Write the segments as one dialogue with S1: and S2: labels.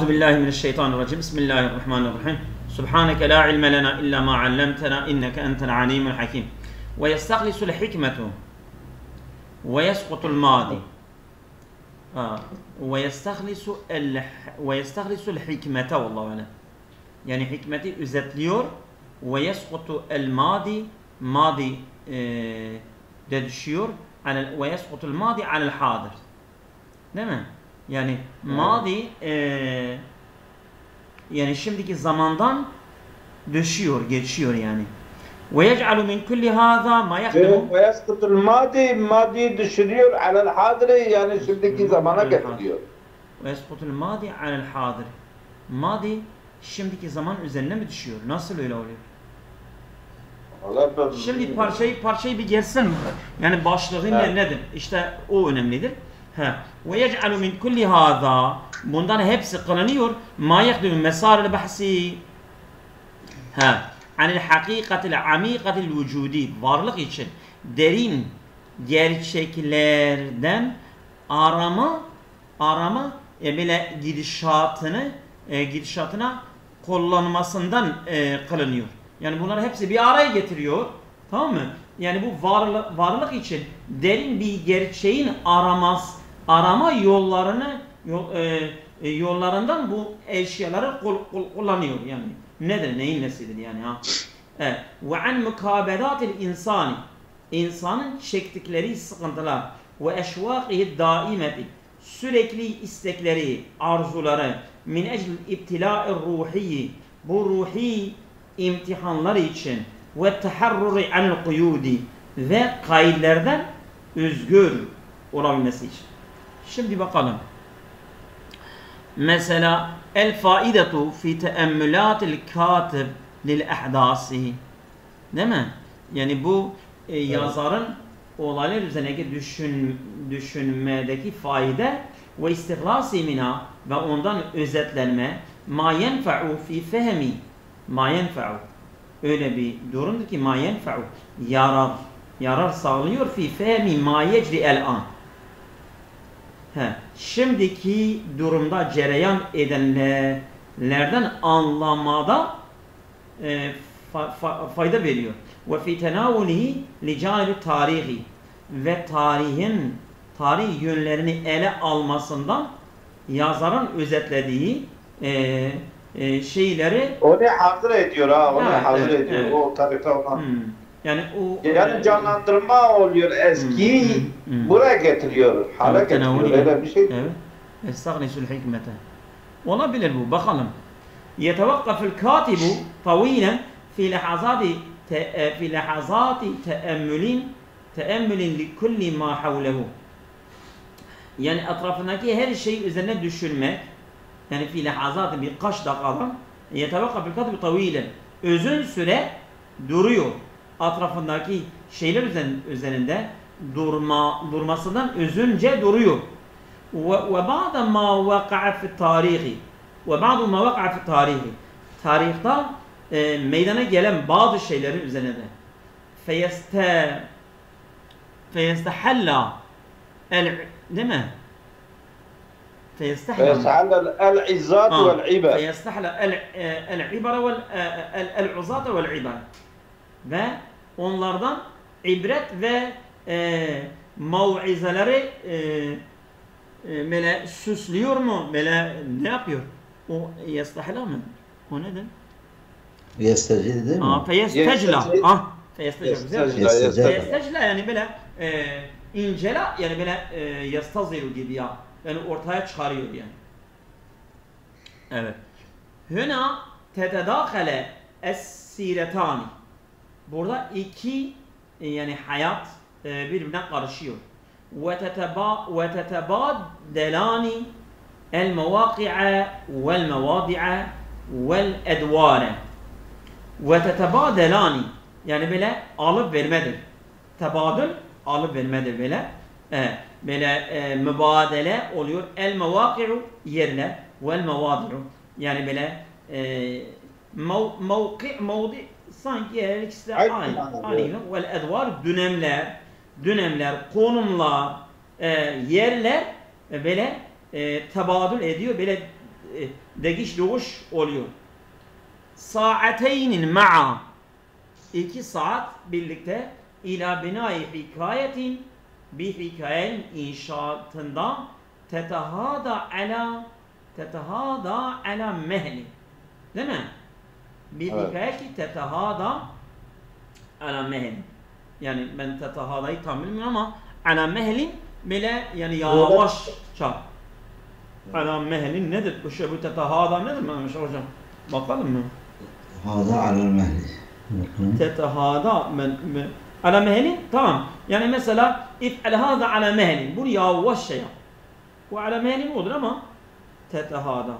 S1: أعوذ بالله من الشيطان الرجيم. بسم الله الرحمن الرحيم. سبحانك لا علم لنا إلا ما علمتنا إنك أنت العليم الحكيم. ويستخلص الحكمة ويسقط الماضي. آه. ويستخلص الح... ويستخلص الحكمة والله أعلم. yani hikmeti özetliyor el madi madi e, de düşüyor ve yeskutu el madi alel hadir değil? Yani madi e, yani şimdiki zamandan düşüyor, geçiyor yani. Ve yec'alu min kulli hâzâ ma yahdimu
S2: Ve yaskutul madi, düşürüyor alel hadri yani şimdiki zamana getiriyor.
S1: ve yeskutul madi alel hadir. Madi şimdiki zaman üzerine mi düşüyor? Nasıl öyle oluyor? Şimdi parçayı parçayı bir gelsin. Yani başlığı ne
S2: Evet.
S1: nedir? İşte o önemlidir. Ha. Ve yec'alu min kulli hâzâ bundan hepsi kılınıyor. Ma yakdümü mesâr bahsi ha. Anil hakikatil amikatil vücudi varlık için derin gerçeklerden arama arama e, böyle gidişatını e, gidişatına kullanmasından e, kılınıyor. Yani bunları hepsi bir araya getiriyor. Tamam mı? Yani bu varlık, varlık için derin bir gerçeğin aramaz arama yollarını yol, e, e, yollarından bu eşyaları kul, kul, kullanıyor yani. Nedir? Neyin nesidir yani ha? Evet. Ve an mukabedatil insani insanın çektikleri sıkıntılar ve eşvakihi daimeti sürekli istekleri, arzuları min ecl ibtila'ir ruhi bu ruhi imtihanlar için ve teharruri anil kuyudi ve kayıtlardan özgür olabilmesi için. Şimdi bakalım. Mesela el faidetu fi teemmülatil katib lil ahdasi. Değil mi? Yani bu e, yazarın olaylar üzerindeki düşün, düşünmedeki fayda ve istihlasi mina ve ondan özetlenme ma yenfa'u fi fehmi ma yenfa'u öyle bir durumdur ki ma yenfa'u yarar yarar sağlıyor fi fehmi ma yecri el an He, şimdiki durumda cereyan edenlerden anlamada e, fa- fa- fayda veriyor. Ve fi tenavulihi li canibi tarihi ve tarihin tarih yönlerini ele almasından yazarın özetlediği e, e, şeyleri
S2: Onu hazır ediyor ha, onu
S1: Evet,
S2: hazır
S1: evet,
S2: ediyor
S1: evet.
S2: o tarife olan.
S1: hmm, yani o
S2: yani canlandırma oluyor eskiyi
S1: hmm, hmm, hmm,
S2: buraya getiriyor. Hala
S1: evet,
S2: getiriyor. Öyle bir şey.
S1: Evet. Estağnisul hikmete. Olabilir bu. Bakalım. Yetevakkaful katibu tavilen fi lahazati fi lahazati teemmülin teemmülin li kulli ma. Yani etrafındaki her şey üzerine düşünmek. Yani fi lahazati birkaç dakikadan yetevakkaful katibu tavilen. Özün süre duruyor. atrafındaki şeyler üzerinde durma durmasından özünce duruyor. Ve bazı ma vaka'a fi tarihi ve bazı ma vaka'a fi tarihi tarihte e, meydana gelen bazı şeylerin üzerinde de feyeste feyestehalla el değil mi?
S2: فيستحل العزات
S1: والعبر فيستحل العبر والعزات والعبر onlardan ibret ve e, mauizeleri e, e, böyle süslüyor mu? Böyle ne yapıyor? O yestahla mı? O nedir?
S3: Yestecil değil mi?
S1: Aa, feyestecla. Ah, feyestecla. Feyestecla yani böyle e, incela yani böyle e, yastaziru gibi ya. Yani ortaya çıkarıyor yani. Evet. Hüna tetedâhale es-siretani. Burada iki e, yani hayat e, birbirine karışıyor. Mevadi'a vel edvare. Ve tetebadelani yani böyle alıp vermedir. Tebadül alıp vermedir böyle. E, böyle e, mübadele oluyor. El mevaki'u yerler vel mevadi'u yani böyle e, mev, mevki, mevdi sanki her ikisi de
S2: Aynı
S1: aynı. Aynı. Vel edvar dönemler, dönemler, konumlar, e, yerler e, böyle e, tebadül ediyor. Böyle e, değiş doğuş oluyor. Saateynin ma'a iki saat birlikte ila binayı hikayetin bir hikayenin inşaatında tetehada ala tetehada ala mehli değil mi? Birlikayeki tetehada ala mehel. Yani ben tetehadayı tam bilmiyorum ama ala mehelin böyle yani yavaşça. Ala mehelin nedir? Bu şey bu tetehada nedir Mehmet hocam? Bakalım mı?
S3: Hada ala mehel.
S1: Tetehada men, men ala mehelin tamam. Yani mesela if'el hada ala mehelin. Bunu yavaşça yap. Şey. Bu ala mehelin olur ama tetehada.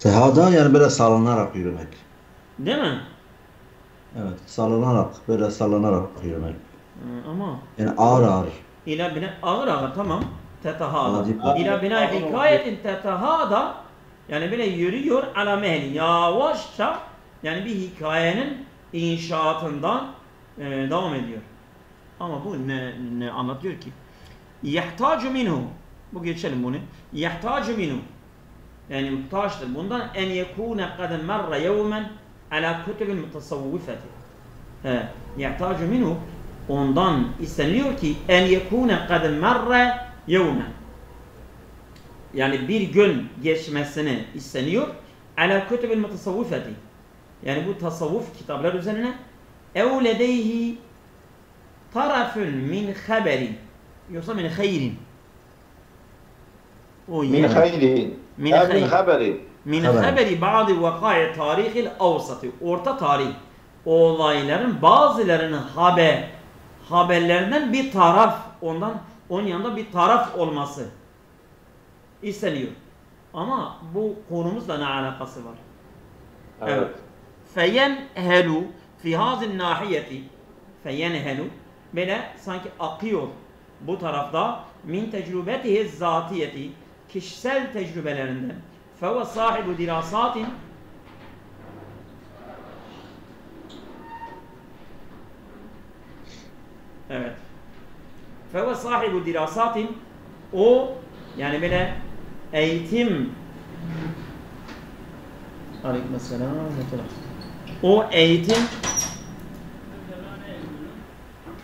S3: Tehada yani böyle sallanarak yürümek.
S1: Değil mi?
S3: Evet, sallanarak, böyle sallanarak yürümek.
S1: Ee, ama
S3: Yani ağır ağır.
S1: ila bina ağır ağır tamam. Tetehada.
S3: Acip.
S1: İla bina hikayetin tetehada yani böyle yürüyor ala mehelin. Yavaşça yani bir hikayenin inşaatından e, devam ediyor. Ama bu ne, ne anlatıyor ki? Yahtacu minhu. Bu geçelim bunu. Yahtacu minhu. Yani muhtaçtır. Bundan en yekune kad merre yevmen ala kutubil mutasavvifeti. He. Yahtacu minhu. Ondan isteniyor ki en yekune kad merre yevmen. Yani bir gün geçmesini isteniyor. Ala kutubil mutasavvifeti. Yani bu tasavvuf kitaplar üzerine ev ledeyhi tarafun min haberin yoksa min hayrin o
S2: من
S1: yani.
S2: Min haberi.
S1: Min haberi bazı vakaya tarihil avsatı. Orta tarih olayların bazılarının haber haberlerinden bir taraf ondan onun yanında bir taraf olması isteniyor. Ama bu konumuzla ne alakası var?
S2: Evet.
S1: evet. Feyen helu fi hazin nahiyeti feyen helu böyle sanki akıyor bu tarafta min tecrübetihi zatiyeti kişisel tecrübelerinden feve sahibu dirasatin evet feve sahibu dirasatin o yani böyle eğitim Aleykümselam. O eğitim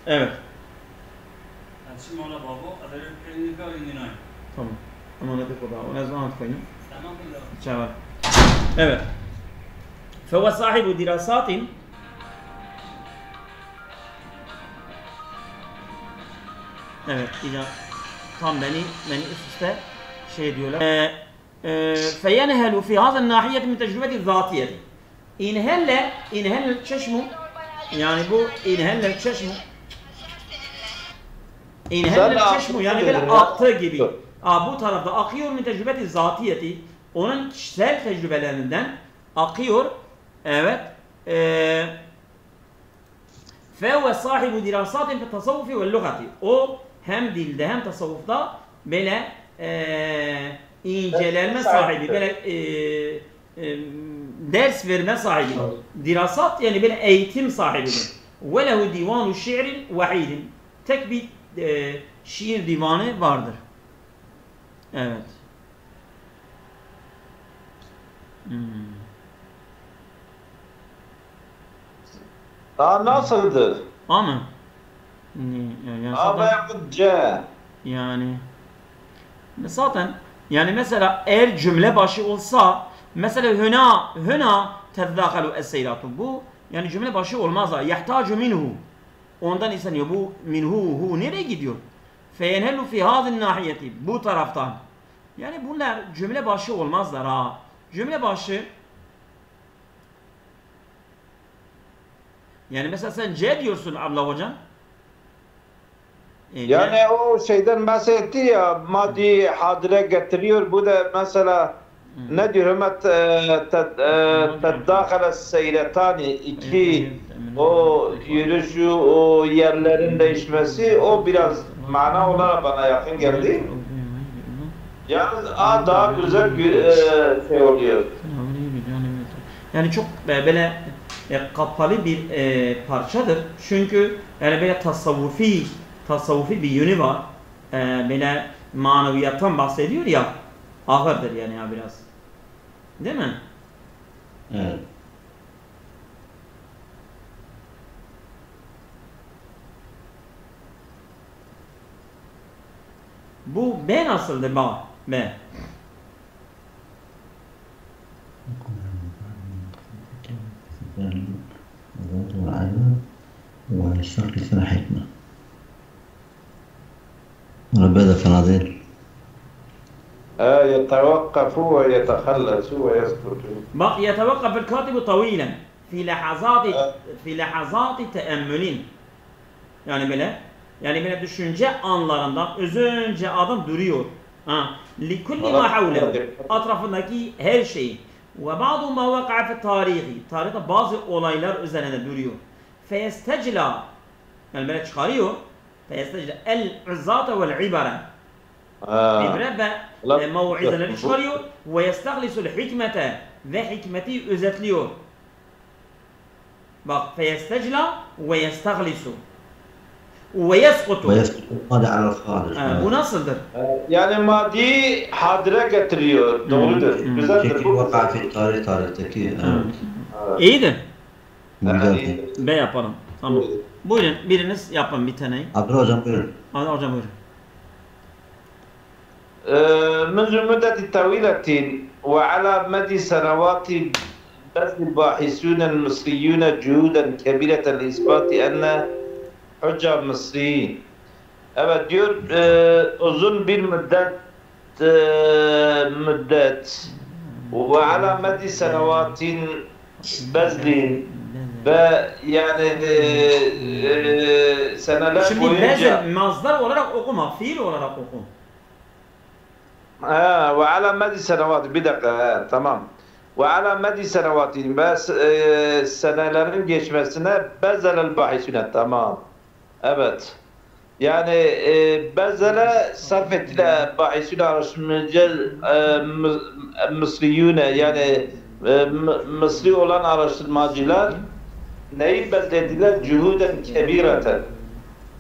S1: Evet. Tamam. Ama ne dedik o da? O ne zaman koyayım?
S4: Tamam mı?
S1: Cevap. Evet. فهو صاحب دراسات Evet, ila tam beni beni üst üste şey diyorlar. Ee, e, feyenhelu fi hazan nahiyeti min tecrübeti zatiyeti. İnhelle, inhelle çeşmu yani bu inhelle çeşmu İnhelle
S2: Sen
S1: çeşmu yani
S2: aklı
S1: böyle
S2: dedin,
S1: aktığı gibi.
S2: Dur.
S1: Aa, bu tarafta akıyor min tecrübeti zatiyeti. Onun kişisel tecrübelerinden akıyor. Evet. Eee فهو صاحب دراسات في التصوف واللغة. O hem dilde hem tasavvufta böyle eee incelenme sahibi, böyle eee, eee, ders verme sahibi. Dirasat yani böyle eğitim sahibidir. Ve lehu divanu şiirin vahidin. Tek bir eee, şiir divanı vardır. Evet. Hmm.
S2: Daha nasıldır?
S1: Ama yani, yani zaten-
S2: yakın C.
S1: Yani zaten yani mesela eğer cümle başı olsa mesela hüna hüna tezzakalu es-seyratu bu yani cümle başı olmaz da yahtacu minhu ondan isteniyor bu minhu hu nereye gidiyor feyenhelu fi hazin nahiyeti bu taraftan. Yani bunlar cümle başı olmazlar ha. Cümle başı yani mesela sen C diyorsun abla hocam. E,
S2: Yani o şeyden bahsetti ya maddi hadire getiriyor. Bu da mesela ne diyor? Ömer teddâkale seyretani iki o yürüyüşü o yerlerin değişmesi o biraz mana olarak bana yakın geldi. Yalnız A daha güzel bir e, şey oluyor.
S1: Yani çok e, böyle e, kapalı bir e, parçadır. Çünkü yani böyle tasavvufi tasavvufi bir yönü var. E, böyle maneviyattan bahsediyor ya. Ağırdır yani ya biraz. Değil mi?
S3: Evet.
S1: Bu B nasıldı ba? B.
S3: ويسترك فيها حكمة ونبذ
S2: فناديل يتوقف ويتخلص ويسكت
S1: يتوقف الكاتب طويلا في لحظات
S2: آه.
S1: في لحظات تأمل يعني بلا Yəni belə düşüncə anlarından özüncə adam duruyor. Ha, li kulli ma havlehu. Atrafındaki her şeyi. Ve ba'du ma vaka'a fi tarihi. Tarihte bazı olaylar üzerinde duruyor. Feyestecla. Yani böyle çıkarıyor. Feyestecla el izzata vel ibara. İbre ve mev'izeleri çıkarıyor. Ve yestahlisul hikmete. Ve hikmeti özetliyor. Bak feyestecla ve yestahlisul.
S3: ويسقط ويسقط على الخارج
S2: آه. آه. ونصدر يعني ما
S1: دي
S2: حاضرة
S3: كتريور
S2: دولدر
S3: وقع في طاري طاري تكي
S2: آه.
S1: آه.
S3: إيه
S2: ده
S1: ben yaparım. Tamam. Buyurun. buyurun. Biriniz yapın bir taneyi.
S3: Abdur hocam buyurun.
S1: Abdur hocam buyurun.
S2: منذ مدة طويلة وعلى مدى سنوات بذل الباحثون المصريون جهودا كبيرة لإثبات أن حجة مصريين Evet diyor e, uzun bir müddet e, müddet ve ala medi senevatin bezlin ve yani e, e, seneler
S1: Şimdi
S2: boyunca
S1: bezel mazdar olarak okuma, fiil olarak oku.
S2: Ha, ala medi senevat bir dakika ha, tamam. Ala medi senevatin ve e, senelerin geçmesine bezelel bahisüne tamam. Evet. Yani e, bezele sarf ettiler bahisül araştırmacı e, Mısriyüne yani e, Mısri olan araştırmacılar neyi bezdediler? Cühuden kebireten.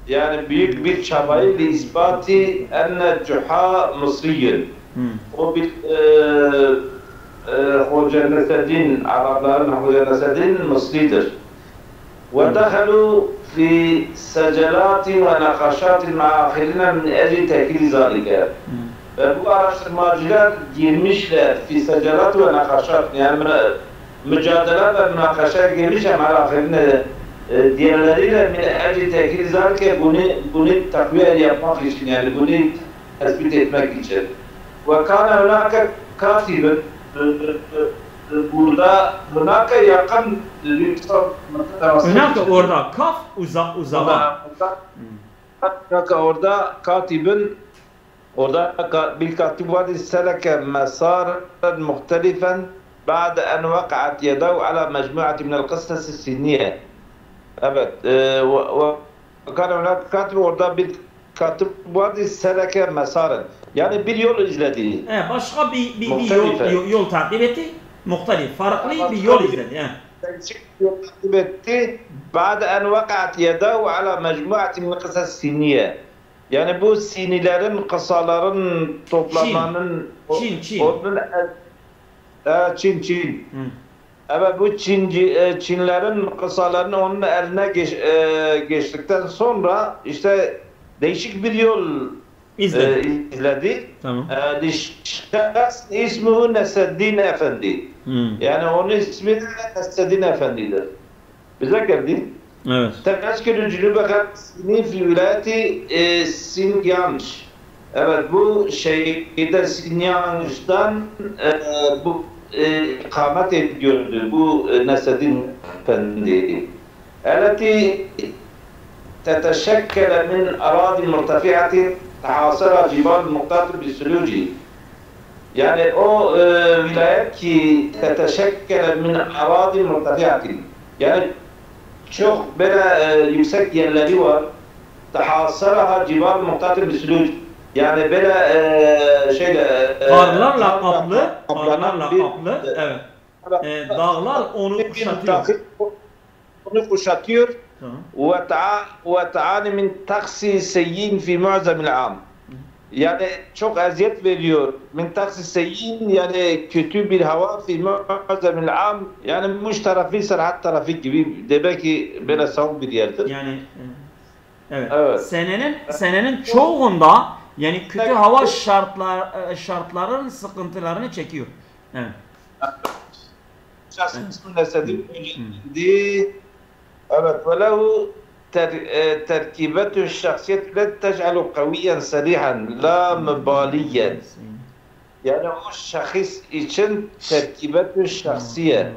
S2: Yani büyük bir çabayı li ispati enne cuha Mısriyin.
S1: Hmm.
S2: O bir e, e, Hoca Neseddin, Arapların Hoca Neseddin Mısri'dir. Ve hmm. dehalu في سجلات ونقشات مع آخرين من أجل تأكيد ذلك. فبو أراشت جمشت في سجلات ونقشات يعني مجادلة ومناقشات جمشت مع آخرين آه، ديالاريلا من أجل تأكيد ذلك. بني تقوية اليابان يعني بني تثبيت إتماك وكان هناك كاتب burada hunâke yakın
S1: Önce orada kaf uzak uzağa.
S2: Orada, orada katibin orada ka- bil katib var seleke mesaren muhtelifan بعد أن وقعت يده على مجموعة من القصص السنية. Evet. E, ve- ve- وكان هناك كاتب orada bir katip vardı seleke mesaren. Yani bir yol izledi.
S1: He, başka bir, bir, bir
S2: Muhtelife.
S1: yol, yol, yol takip etti. muhtalif. Farklı bir yol izledi.
S2: Yani. takip etti. Ba'de en vakat yedahu ala mecmuati min kısas siniye. Yani bu sinilerin, kısaların toplamanın
S1: Çin, o, Çin.
S2: Onun, e, Çin, Çin.
S1: Hı.
S2: Evet bu Çinci, e, Çinlerin kısalarını onun eline geç, e, geçtikten sonra işte değişik bir yol e,
S1: izledi.
S2: E, izledi.
S1: Tamam.
S2: E, şahs ismi Neseddin Efendi. Yani onun ismi de Neseddin Efendi'dir. Bize geldi.
S1: Evet.
S2: Teşekkür Cülübe Sini fi vilayeti e, Sinyanj. Evet bu şeyde Sinyanj'dan e, bu e, ikamet ediyordu bu e, Neseddin Efendi. Eleti تتشكل من أراضي مرتفعة تحاصرها جبال مقتطع بالثلوج Yani o e, vilayet ki teteşekkele min avadi murtafiatin. Yani çok böyle e, yüksek yerleri var. Tahassaraha civar muhtatir bislüc. Yani böyle e, şeyle... E, e
S1: karlarla kaplı, karlarla kaplı, evet. E, dağlar onu kuşatıyor.
S2: Onu kuşatıyor. Ve ta'ani min taksi seyyin fi mu'zamil am yani çok eziyet veriyor. Min taksiseyyin yani kötü bir hava fi muazzemil am yani muş tarafı serhat tarafı gibi demek ki böyle soğuk bir yerdir.
S1: Yani e, evet.
S2: Evet.
S1: Senenin senenin çoğunda yani kötü hava şartlar e, şartların sıkıntılarını çekiyor. Evet.
S2: Şahsın nesedim di evet ve lehu ter, e, terkibetu şahsiyet la tec'alu kaviyen sarihan la mübaliyen. Yani o şahıs için terkibetu şahsiye.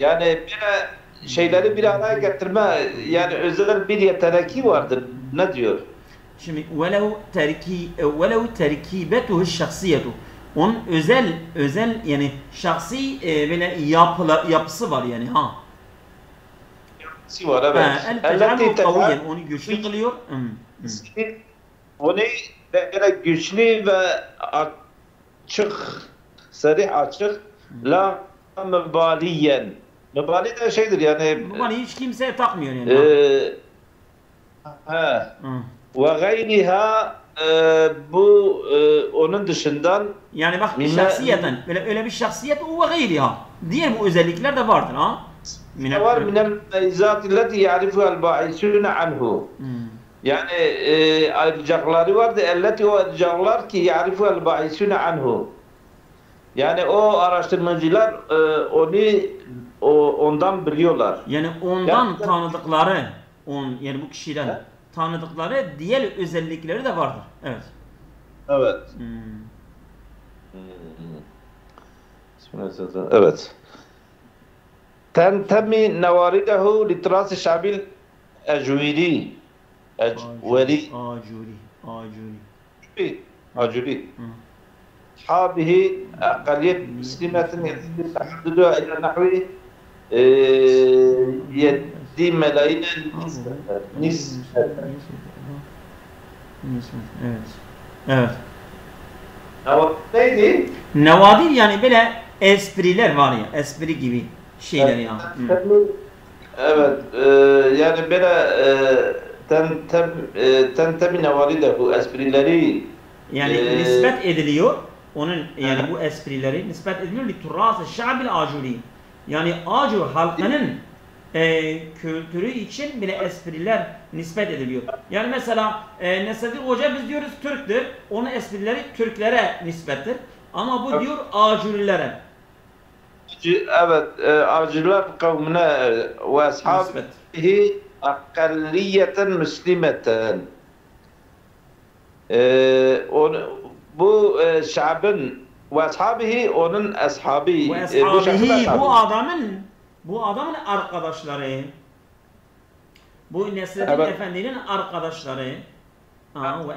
S2: Yani böyle şeyleri bir araya getirme yani özel bir yeteneği vardır. Ne diyor?
S1: Şimdi velev terki velev terkibetuhu şahsiyetu. Onun özel özel yani şahsi e, böyle yapıla, yapısı var yani ha. El tec'alu
S2: Elleti
S1: kaviyen
S2: tec'al-
S1: onu güçlü kılıyor.
S2: Onu böyle güçlü ve açık, sarih açık, la mübaliyen. Mübali de şeydir yani
S1: bana hiç kimseye takmıyor yani.
S2: e, ha. Ve gayriha e, bu e, onun dışından
S1: Yani bak şahsiyeten böyle öyle bir şahsiyet o ve gayriha. Diğer bu özellikler de vardır ha. Mine-
S2: var minel meyzat illeti ya'rifuha el-ba'isûne anhu.
S1: Hı.
S2: Yani e, ayrıcakları vardı. Elleti o ayrıcaklar ki ya'rifu el ba'isune anhu. Yani o araştırmacılar e, onu o, ondan biliyorlar.
S1: Yani ondan
S2: Ya-
S1: tanıdıkları, on yani bu kişiden
S2: He?
S1: tanıdıkları diğer özellikleri de vardır. Evet.
S2: Evet.
S1: Hmm.
S2: Evet. تنتمي نوارده لتراث الشعب الأجويري.
S1: أجوري آجوري
S2: آجوري.
S1: آجوري
S2: أصحابه أقلية مسلمة تحددها إلى نحو آه، يدي ملايين نسبة نسبة
S1: Evet. Navadir yani böyle espriler var ya, espri gibi. Şeyler ya. Hı.
S2: Evet, e, yani böyle e, tentem, e, tentemi nevalidehu esprileri
S1: Yani
S2: Ee,
S1: nispet ediliyor. Onun yani bu esprileri nispet ediliyor li turras şabil acuri. Yani acur halkının e, kültürü için bile espriler nispet ediliyor. Yani mesela e, Nesedin Hoca biz diyoruz Türktür. Onun esprileri Türklere nispettir. Ama bu diyor acurilere
S2: evet e, avcılar kavmine e, ve ashabihi akalliyeten müslimeten e, bu e, şabın ve ashabihi onun ashabi
S1: Ve
S2: e, bu
S1: adamın bu adamın arkadaşları. Bu Nesreddin
S2: Evet.
S1: Efendi'nin arkadaşları. Ha, ve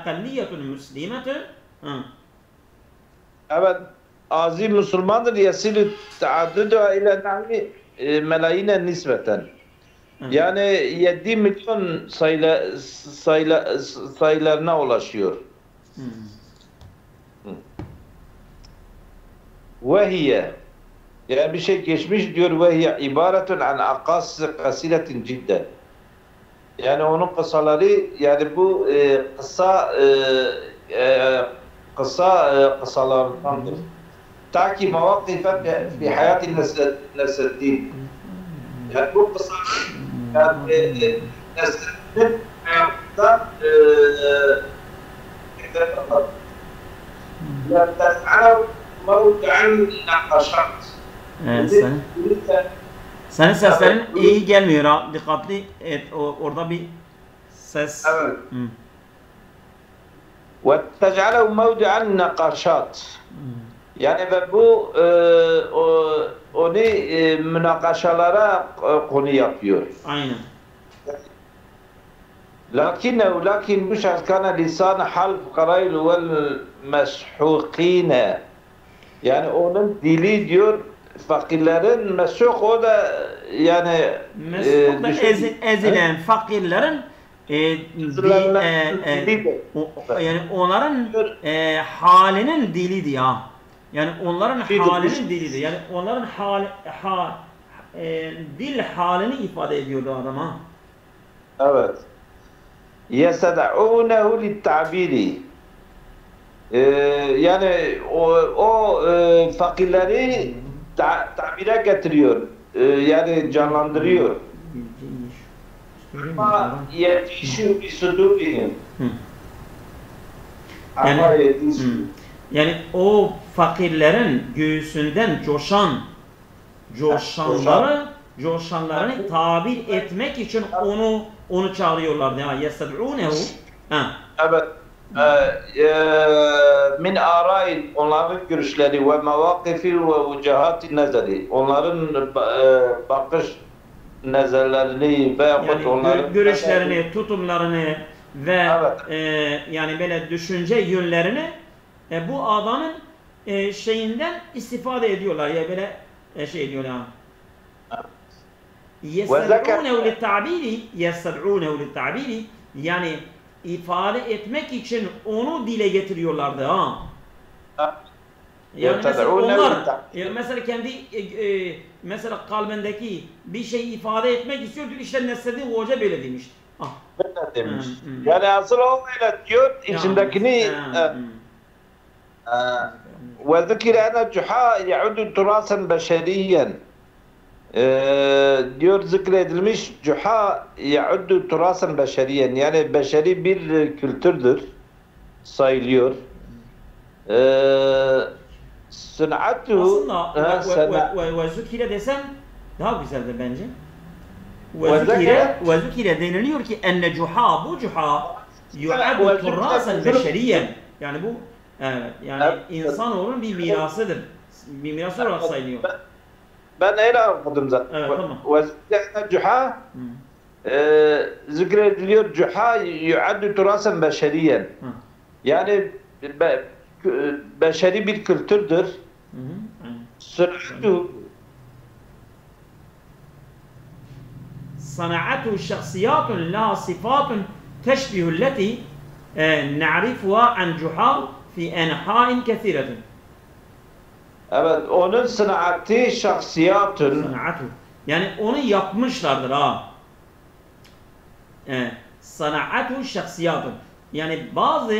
S1: ekalliyetun müslimetun. Ha.
S2: Evet azı Müslümandır yesilü taaddüdü ile nahvi e, melayine nispeten. Yani 7 milyon sayıla, sayıla, sayılarına ulaşıyor.
S1: Hmm.
S2: Vehiye yani bir şey geçmiş diyor vehiye ibaretun an akas kasiretin cidden. Yani onun kısaları yani bu e, kısa e, e, kısa e, kısalardandır. Ta تحكي مواقف في حياة ناس الدين يعني ناس الدين
S1: Sen تفعلوا موقعا seslerin iyi gelmiyor ha. Dikkatli et. O, orada bir ses.
S2: Evet. وَتَجْعَلَهُ مَوْدِعَ النَّقَاشَاتِ yani ve bu e, o, onu e, münakaşalara e, konu yapıyor.
S1: Aynen.
S2: Lakinnehu lakin bu şahs kana lisan hal fukarayl vel meshukine yani onun dili diyor fakirlerin meshuk o da yani
S1: Mesut'ta
S2: düşün-
S1: ezi- ezilen fakirlerin e, di, e, e,
S2: dili.
S1: yani onların e, halinin dilidir ya. Yani onların
S2: Dili.
S1: halinin dilidir. Yani onların hal, ha, e, dil halini ifade ediyordu adam ha.
S2: Evet. yesed'ûnehu littabiri. Ee, yani o, o e, fakirleri ta, tabire getiriyor. Ee, yani canlandırıyor. Ama yetişu bi sudurihim.
S1: Hı.
S2: Ama
S1: Yani-. Yani o fakirlerin göğsünden coşan coşanları coşanlarını tabir etmek için onu onu çağırıyorlardı. Ha yested'ûnehu. Ha.
S2: Evet. Ee, e, min arain onların görüşleri ve mevakifi ve vücahati nezeri. Onların e, bakış nezerlerini veyahut
S1: Yani
S2: onların
S1: gö- görüşlerini, tutumlarını ve
S2: Evet.
S1: e, yani böyle düşünce yönlerini e, bu adamın e, şeyinden istifade ediyorlar ya böyle e, şey ediyorlar. Yesab'unehu litabiri yesab'unehu litabiri yani ifade etmek için onu dile getiriyorlardı ha. Yani mesela onlar
S2: yani
S1: e, mesela kendi e, e, mesela kalbindeki bir şey ifade etmek istiyordu işte Nesredi Hoca böyle demişti. Ah.
S2: Böyle demiş.
S1: Hmm, hmm.
S2: Yani asıl o diyor içindekini
S1: yani,
S2: e, e, وذكر أن الجحا يعد تراثا بشريا Ee, diyor zikredilmiş cuha ya'uddu turasan beşeriyen yani beşeri bir e, kültürdür sayılıyor. Ee, Sın'atu
S1: Aslında
S2: ha,
S1: ve- ve-
S2: sana-
S1: ve- ve- ve zükire desem daha güzeldir bence.
S2: Ve
S1: Ve zükire,
S2: zükire-
S1: ve zükire deniliyor ki enne cuha bu cuha
S2: Ve
S1: yu'addu
S2: zükire-
S1: turrasen beşeriyen. Yani bu evet yani
S2: Evet.
S1: insanoğlunun bir mirasıdır. Bir miras olarak sayılıyor.
S2: Ben, ben öyle okudum zaten.
S1: Evet, tamam.
S2: Ve zikre cuha
S1: Hı.
S2: e, zikrediliyor cuha yu'addu turasan beşeriyen. Yani be, beşeri bir kültürdür. Sın'atu
S1: صنعته شخصيات لها صفات تشبه التي آه، نعرفها عن جحا fi enhain kesiretun.
S2: Evet, onun sanatı şahsiyatun.
S1: Sanatı. Yani onu yapmışlardır ha. Ee, sanatı şahsiyatun. Yani bazı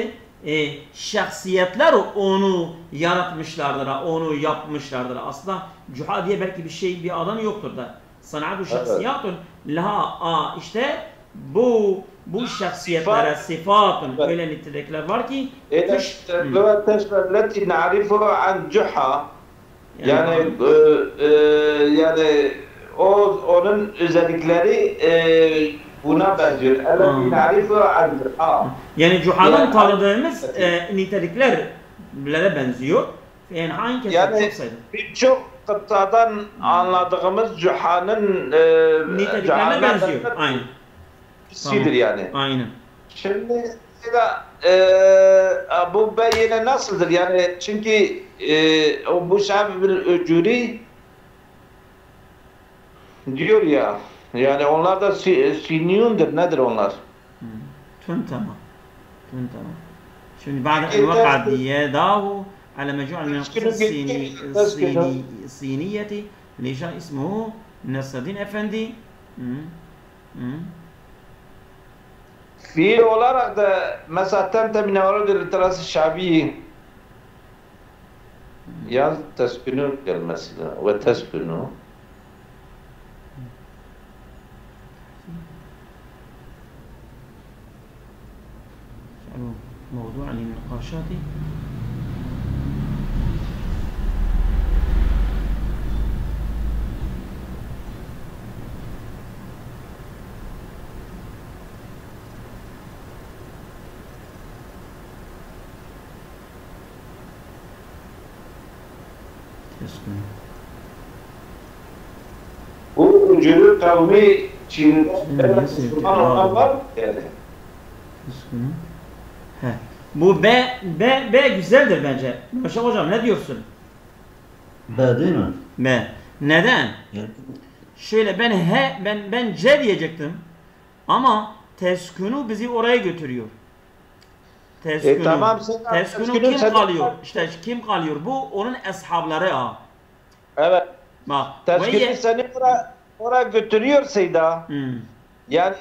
S1: e, şahsiyetler onu yaratmışlardır ha, onu yapmışlardır. Aslında cuha diye belki bir şey, bir adam yoktur da. Sanatı şahsiyatun. Evet. Laha a işte bu bu şahsiyetlere sifatın
S2: evet.
S1: öyle nitelikler var ki
S2: ve teşfelleti na'rifu an cuha yani e, e, yani o onun özellikleri e, buna benziyor.
S1: Yani cuhadan
S2: yani,
S1: tanıdığımız e, niteliklerle benziyor. Yani hangi
S2: yani, birçok kıtadan anladığımız cuhanın e,
S1: niteliklerine benziyor. Aynı Aynen.
S2: birisidir yani.
S1: Aynen.
S2: Şimdi mesela e, bu beyine nasıldır yani çünkü e, o bu şabil öcüri diyor ya yani onlar da si, siniyundur nedir onlar?
S1: تنتمى تنتمى شنو بعد
S2: إيه
S1: أن وقع
S2: ده-
S1: يداه على مجموعة من
S2: تسكنه
S1: القصص الصيني
S2: جديد، تسكنه.
S1: الصيني الصينية اللي جاء اسمه نصر الدين أفندي
S2: في olarak da mesela temtemine var ödül literası şabiyi yaz tesbünü gelmesine ve
S1: tesbünü موضوع للنقاشات
S2: kavmi Çin'de Müslüman.
S1: Bu B, B, B güzeldir bence. Başak hocam ne diyorsun?
S3: B değil mi?
S1: B. Neden? Şöyle ben H, ben, ben C diyecektim. Ama teskünü bizi oraya götürüyor. Teskünü.
S2: E, tamam, teskünü,
S1: kim
S2: sen
S1: kalıyor? Sen... İşte kim kalıyor? Bu onun eshabları ha.
S2: Evet.
S1: Bak.
S2: Teskünü seni bura oraya götürüyorsaydı
S1: hmm.
S2: yani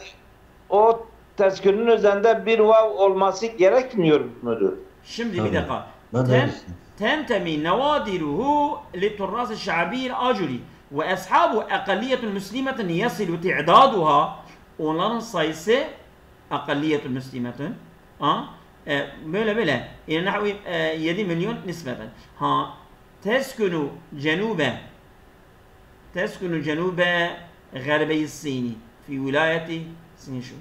S2: o tezkürün üzerinde bir vav olması gerekmiyor mudur?
S1: Şimdi
S3: Tabii. bir dakika.
S1: Tem,
S3: temtemi
S1: nevadiruhu li turras-ı şabi'il aculi ve ashabu akalliyetul müslimetin yasilu ti'daduha onların sayısı akalliyetul müslimetin ha? E, böyle böyle yani nahvi e, 7 milyon nispeten ha teskunu cenube تسكن جنوب غربي الصين في ولاية سينشو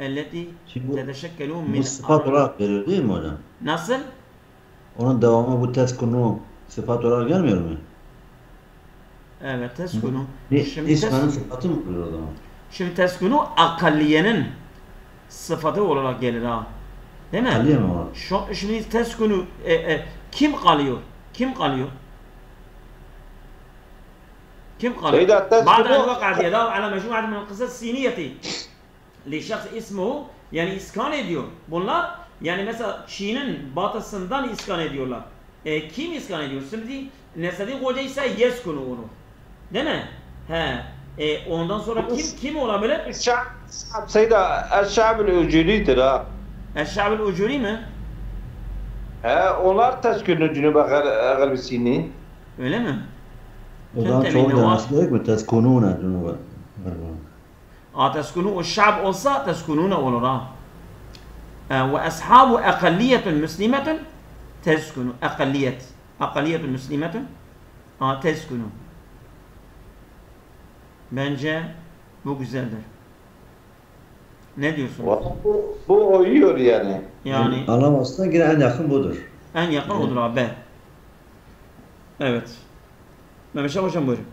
S1: التي
S3: Şimdi bu-
S1: تتشكل
S3: Bu
S1: من
S3: sıfat olarak veriyor değil mi hocam?
S1: nasıl
S3: Onun devamı bu teskunu sıfat olarak gelmiyor mu?
S1: Evet teskunu.
S3: Bir
S1: Şimdi,
S3: ismenin
S1: tes,
S3: sıfatı mı oluyor o zaman?
S1: şimdi teskunu akalliyenin sıfatı olarak gelir ha. Değil mi?
S3: Kalıyor mu o?
S1: Şu, şimdi teskunu e, e, kim kalıyor? Kim kalıyor? kim kalıyor؟
S2: سيدة تسكن-
S1: بعد أن وقع اليداء على مجموعة من القصص الصينية لشخص اسمه yani iskan ediyor. Bunlar yani mesela Çin'in batısından iskan ediyorlar. E, kim iskan ediyor? Şimdi Nesedin Hoca ise yeskunu onu. Değil mi? He. E, ondan sonra kim kim olabilir?
S2: الشعب سيدة الشعب الأجوريdir ha.
S1: Eşşabil Ucuri mi?
S2: He, onlar teskünü Cünuba Garbi Sini.
S1: Öyle mi?
S3: وذات شغل نسلك تسكنون
S1: جنوبا آه تسكنون والشعب تسكنون أولورا آه وأصحاب أقلية مسلمة تسكن أقلية أقلية مسلمة آه تسكن بنجا bu güzeldir. Ne diyorsun?
S2: Bu, bu uyuyor yani.
S1: Yani.
S3: Anlamasına göre en yakın budur.
S1: En yakın yani. odur abi. Evet. Mehmet Şah Hocam buyurun.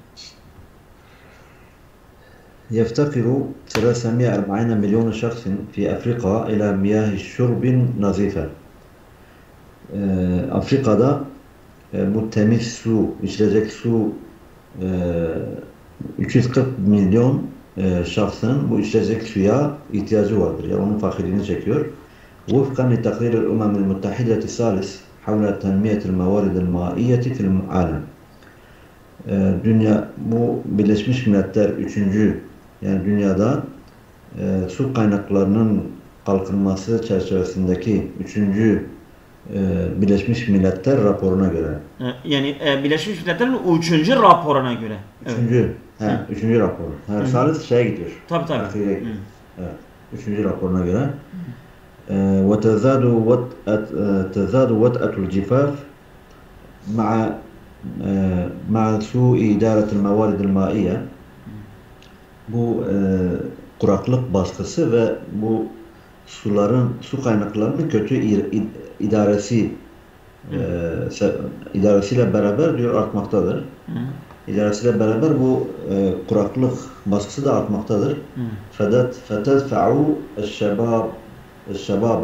S3: يفتقر 340 مليون شخص في أفريقيا إلى مياه الشرب نظيفة. Ee, Afrika'da e, bu temiz su, içilecek su e, 340 milyon e, şahsın bu içilecek suya ihtiyacı vardır. Yani onun fakirliğini çekiyor. وفقا لتقرير الأمم المتحدة الثالث حول تنمية الموارد المائية في العالم. Ee, dünya bu Birleşmiş Milletler üçüncü yani dünyada e, su kaynaklarının kalkınması çerçevesindeki üçüncü e, Birleşmiş Milletler raporuna göre
S1: Ee, Yani e, Birleşmiş Milletler'in üçüncü raporuna göre. Evet.
S3: üçüncü he, üçüncü rapor. Her salis şeye gidiyor.
S1: Tabii tabii.
S3: Takvire gidiyor.
S1: Hı.
S3: Evet. Üçüncü raporuna göre وتزداد وطأة تزداد وطأة الجفاف مع مع سوء إدارة الموارد المائية bu e, kuraklık baskısı ve bu suların su kaynaklarının kötü ir- id- idaresi e, se- idaresiyle beraber diyor artmaktadır.
S1: Hı.
S3: İdaresiyle beraber bu e, kuraklık baskısı da artmaktadır.
S1: Hı.
S3: فدت فتدفع الشباب الشباب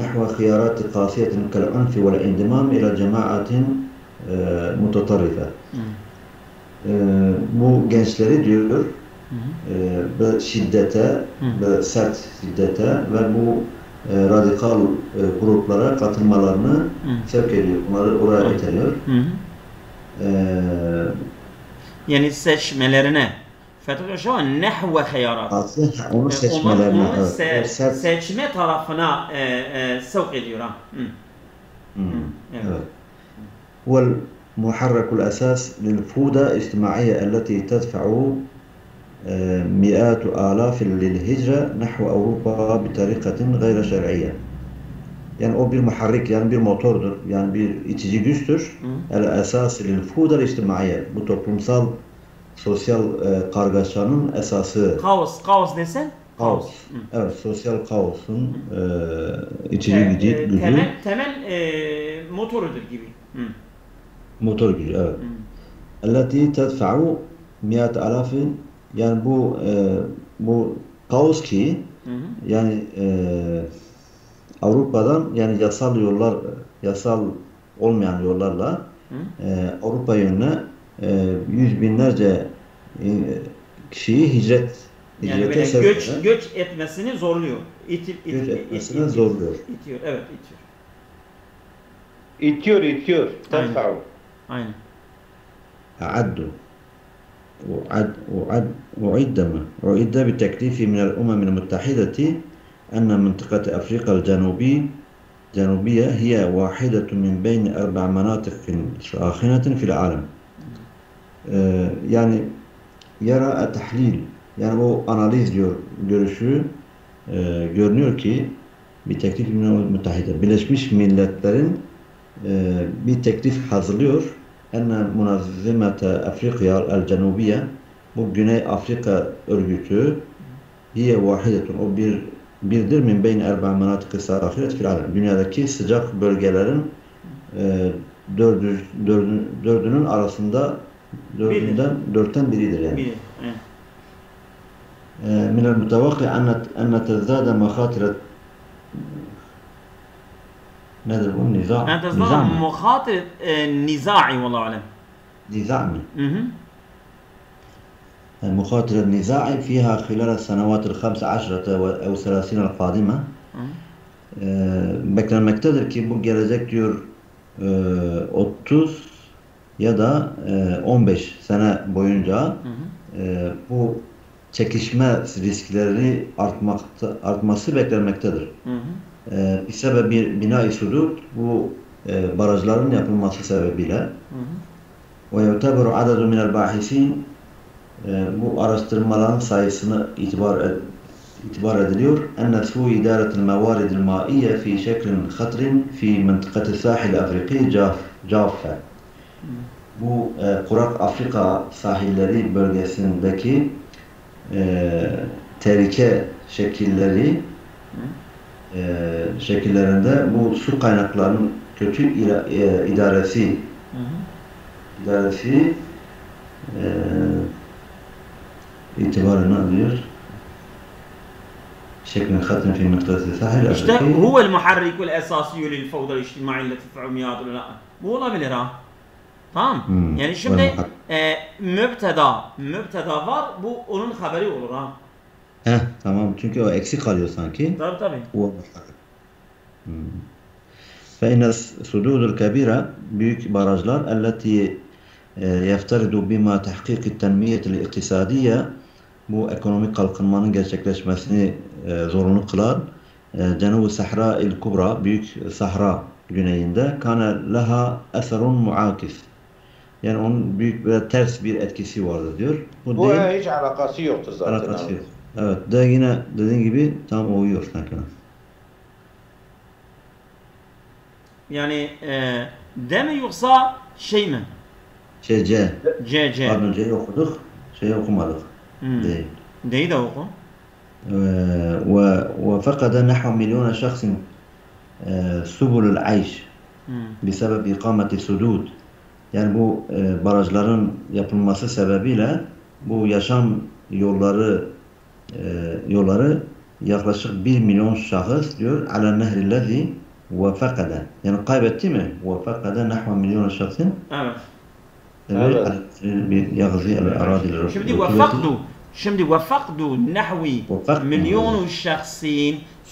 S3: نحو خيارات قاسية كالعنف والانضمام إلى جماعة e,
S1: mutatarife.
S3: E, bu gençleri diyor e, şiddete ve sert şiddete ve bu e, radikal e, gruplara katılmalarını
S1: Hı.
S3: sevk ediyor. Bunları oraya iteliyor. E,
S1: yani seçmelerine Fethullah Şah'ın nehve hayarat.
S3: E, onu seçmelerine.
S1: Onu,
S3: onu
S1: se
S3: evet.
S1: seçme tarafına e, e, sevk ediyor. Ha. Hı.
S3: Hı.
S1: Evet.
S3: evet. هو المحرك الأساس للفودة الاجتماعية التي تدفع آه، مئات آلاف للهجرة نحو أوروبا بطريقة غير شرعية. Yani o bir muharrik yani bir motordur. Yani bir itici güçtür.
S1: Hı.
S3: El esas lil fuda içtimaiye. Bu toplumsal sosyal e, kargaşanın esası
S1: Kaos, kaos desen?
S3: kaos.
S1: Hı.
S3: Evet, sosyal kaosun e, itici
S1: Te-
S3: gücü,
S1: e,
S3: gücü
S1: temel temel e, motorudur gibi. Hı.
S3: Motor gücü evet.
S1: Hmm.
S3: Elleti tedfa'u miyat alafin yani bu e, bu kaos ki yani e, Avrupa'dan yani yasal yollar yasal olmayan yollarla e, Avrupa yönüne e, yüz binlerce e, kişiyi hicret
S1: yani böyle göç, göç etmesini zorluyor. İtil, it,
S3: göç etmesini
S1: it, it,
S3: zorluyor.
S1: İtiyor, evet itiyor.
S2: İtiyor, itiyor.
S1: Tefavut.
S2: Tedfa'u.
S1: Aynen.
S3: أعد وعد وعد أعد ما أعد بتكليف من الأمم المتحدة أن منطقة أفريقيا الجنوبي جنوبية هي واحدة من بين أربع مناطق ساخنة في العالم Ee, yani yara tahlil yani o analiz diyor görüşü e, görünüyor ki bir teklif müteahhide Birleşmiş Milletler'in e, bir teklif hazırlıyor. enne münazimete Afrika el Cenubiye bu Güney Afrika örgütü hiye vahidetun o bir birdir min beyn erba menatik sahiret fil alem. Dünyadaki sıcak bölgelerin e, dördü, dördün, dördünün arasında dördünden Bilir. dörtten biridir yani.
S1: Bilir. Evet.
S3: E, min el mutavakki enne nedir bu? Niza.
S1: أنت
S3: Niza
S1: تصدق
S3: mı?
S1: مخاطر آه، نزاعي والله أعلم
S3: Niza mı?
S1: مهم.
S3: مخاطر النزاع فيها خلال السنوات الخمس عشرة أو ثلاثين القادمة
S1: مهم.
S3: Ee, beklenmektedir ki bu gelecek diyor e, 30 ya da e, 15 sene boyunca
S1: مهم.
S3: e, bu çekişme riskleri artmakta, artması beklenmektedir.
S1: مهم.
S3: e, bir sebebi bina sudut bu e, barajların yapılması sebebiyle
S1: hı hı.
S3: ve yuteberu adadu minel bahisin e, bu araştırmaların sayısını itibar ed itibar ediliyor. Enne su idaretil mevaridil maiye fi şeklin hatrin fi mıntıkatı sahil Afriki Caffe. Bu e, kurak Afrika sahilleri bölgesindeki e, terike şekilleri Hı e, şekillerinde bu su kaynaklarının kötü ira- e, idaresi
S1: مهم.
S3: idaresi e, itibarını alıyor. Şeklin hatın fi mıktısı sahil
S1: İşte
S3: Afriki.
S1: هو المحرك الأساسي للفوضى الاجتماعية التي تدفع مئات ولا Bu olabilir ha. Tamam.
S3: Hmm.
S1: Yani şimdi
S3: Ve
S1: e, mübteda, mübteda var. Bu onun haberi olur ha.
S3: Heh, tamam. Çünkü o eksik kalıyor sanki.
S1: Tabii tabii.
S3: O hmm. Fe inne sududul kebira büyük barajlar elleti e, yefteridu bima tahkik tenmiyetil iktisadiye bu ekonomik kalkınmanın gerçekleşmesini e, zorunlu kılan e, Cenub-u Sahra il Kubra büyük Sahra güneyinde kana leha eserun muakif yani onun büyük ve ters bir etkisi vardır diyor. Bu,
S2: bu
S3: değil,
S2: hiç alakası yoktur zaten.
S3: Alakası yok. Evet, de yine dediğin gibi tam uyuyor sanki.
S1: Yani e, de mi yoksa şey mi?
S3: Şey C,
S1: C C.
S3: pardon C'yi okuduk, şeyi okumadık.
S1: Hmm.
S3: Değil.
S1: D'yi de oku.
S3: و- و- وفقد نحو مليون شخص آه، سبل العيش
S1: Hmm.
S3: بسبب إقامة سدود yani bu e, barajların yapılması sebebiyle bu yaşam yolları e, yolları yaklaşık 1 milyon şahıs diyor ala nehrillezi ve fakada yani kaybetti mi ve fakada nahva milyon şahsın
S1: Evet.
S3: evet. Bir yazı aradil
S1: Şimdi وفقدوا şimdi وفقدوا نحو
S3: وفقدوا.
S1: مليون شخص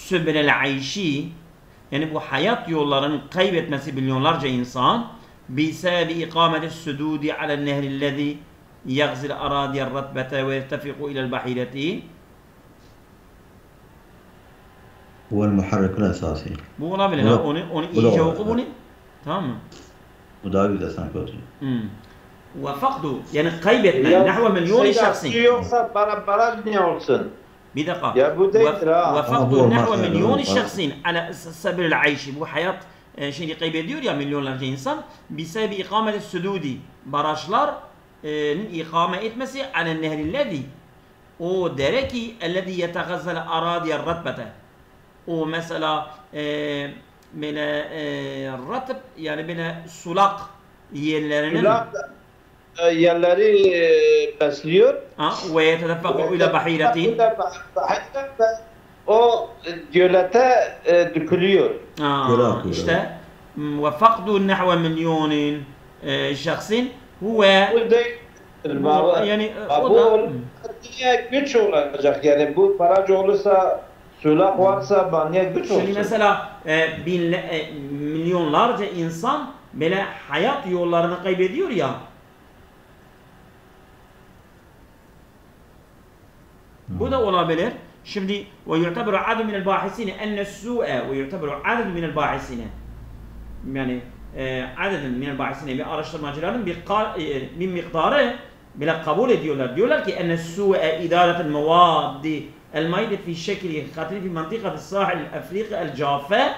S1: سبل العيش yani bu hayat yollarının kaybetmesi milyonlarca insan بسبب إقامة السدود على النهر الذي يغزي الأراضي الرطبة ويرتفق إلى البحيرة
S3: هو المحرك الأساسي. مو
S1: أنا بلا يعني أوني
S3: أوني إيجا وقبوني؟ تمام. وداوي
S1: دستان كوتري وفقده يعني
S2: قيمة
S1: نحو مليون شخص. بدقة.
S3: وفقده
S1: نحو مليون شخص على سبيل العيش وحياة آه، شنو قيبة ديور مليون مليونlarca insan بسبب إقامة السدود براشلار آه، إقامة إتمسي على النهر الذي o dereki الذي يتغزل أراضي الرتبة. o mesela e, böyle e, ratıp yani böyle sulak yerlerinin
S2: sulak e, yerleri e, besliyor.
S1: Ve yetedeffaku ile bahiretin.
S2: O gölete e, dökülüyor.
S3: Aa,
S1: işte ve fakdu nehve milyonin e,
S2: şahsin. Huve
S1: e, yani
S2: bu, bu, bu, bu, bu, bu, bu, bu, Tuzak varsa bandiye güç olsun.
S1: Şimdi mesela e, binle, e, milyonlarca insan böyle hayat yollarını kaybediyor ya. Bu da olabilir. Şimdi ve yu'tabiru adun minel bahisine enne su'e ve yu'tabiru adun minel bahisine yani e, adedin minel bahisine bir araştırmacıların bir, kar, e, bir miktarı bile kabul ediyorlar. Diyorlar ki enne su'e idaretin mevaddi mayde fi şekli hatiri fi mantıkati sahil Afrika el cafe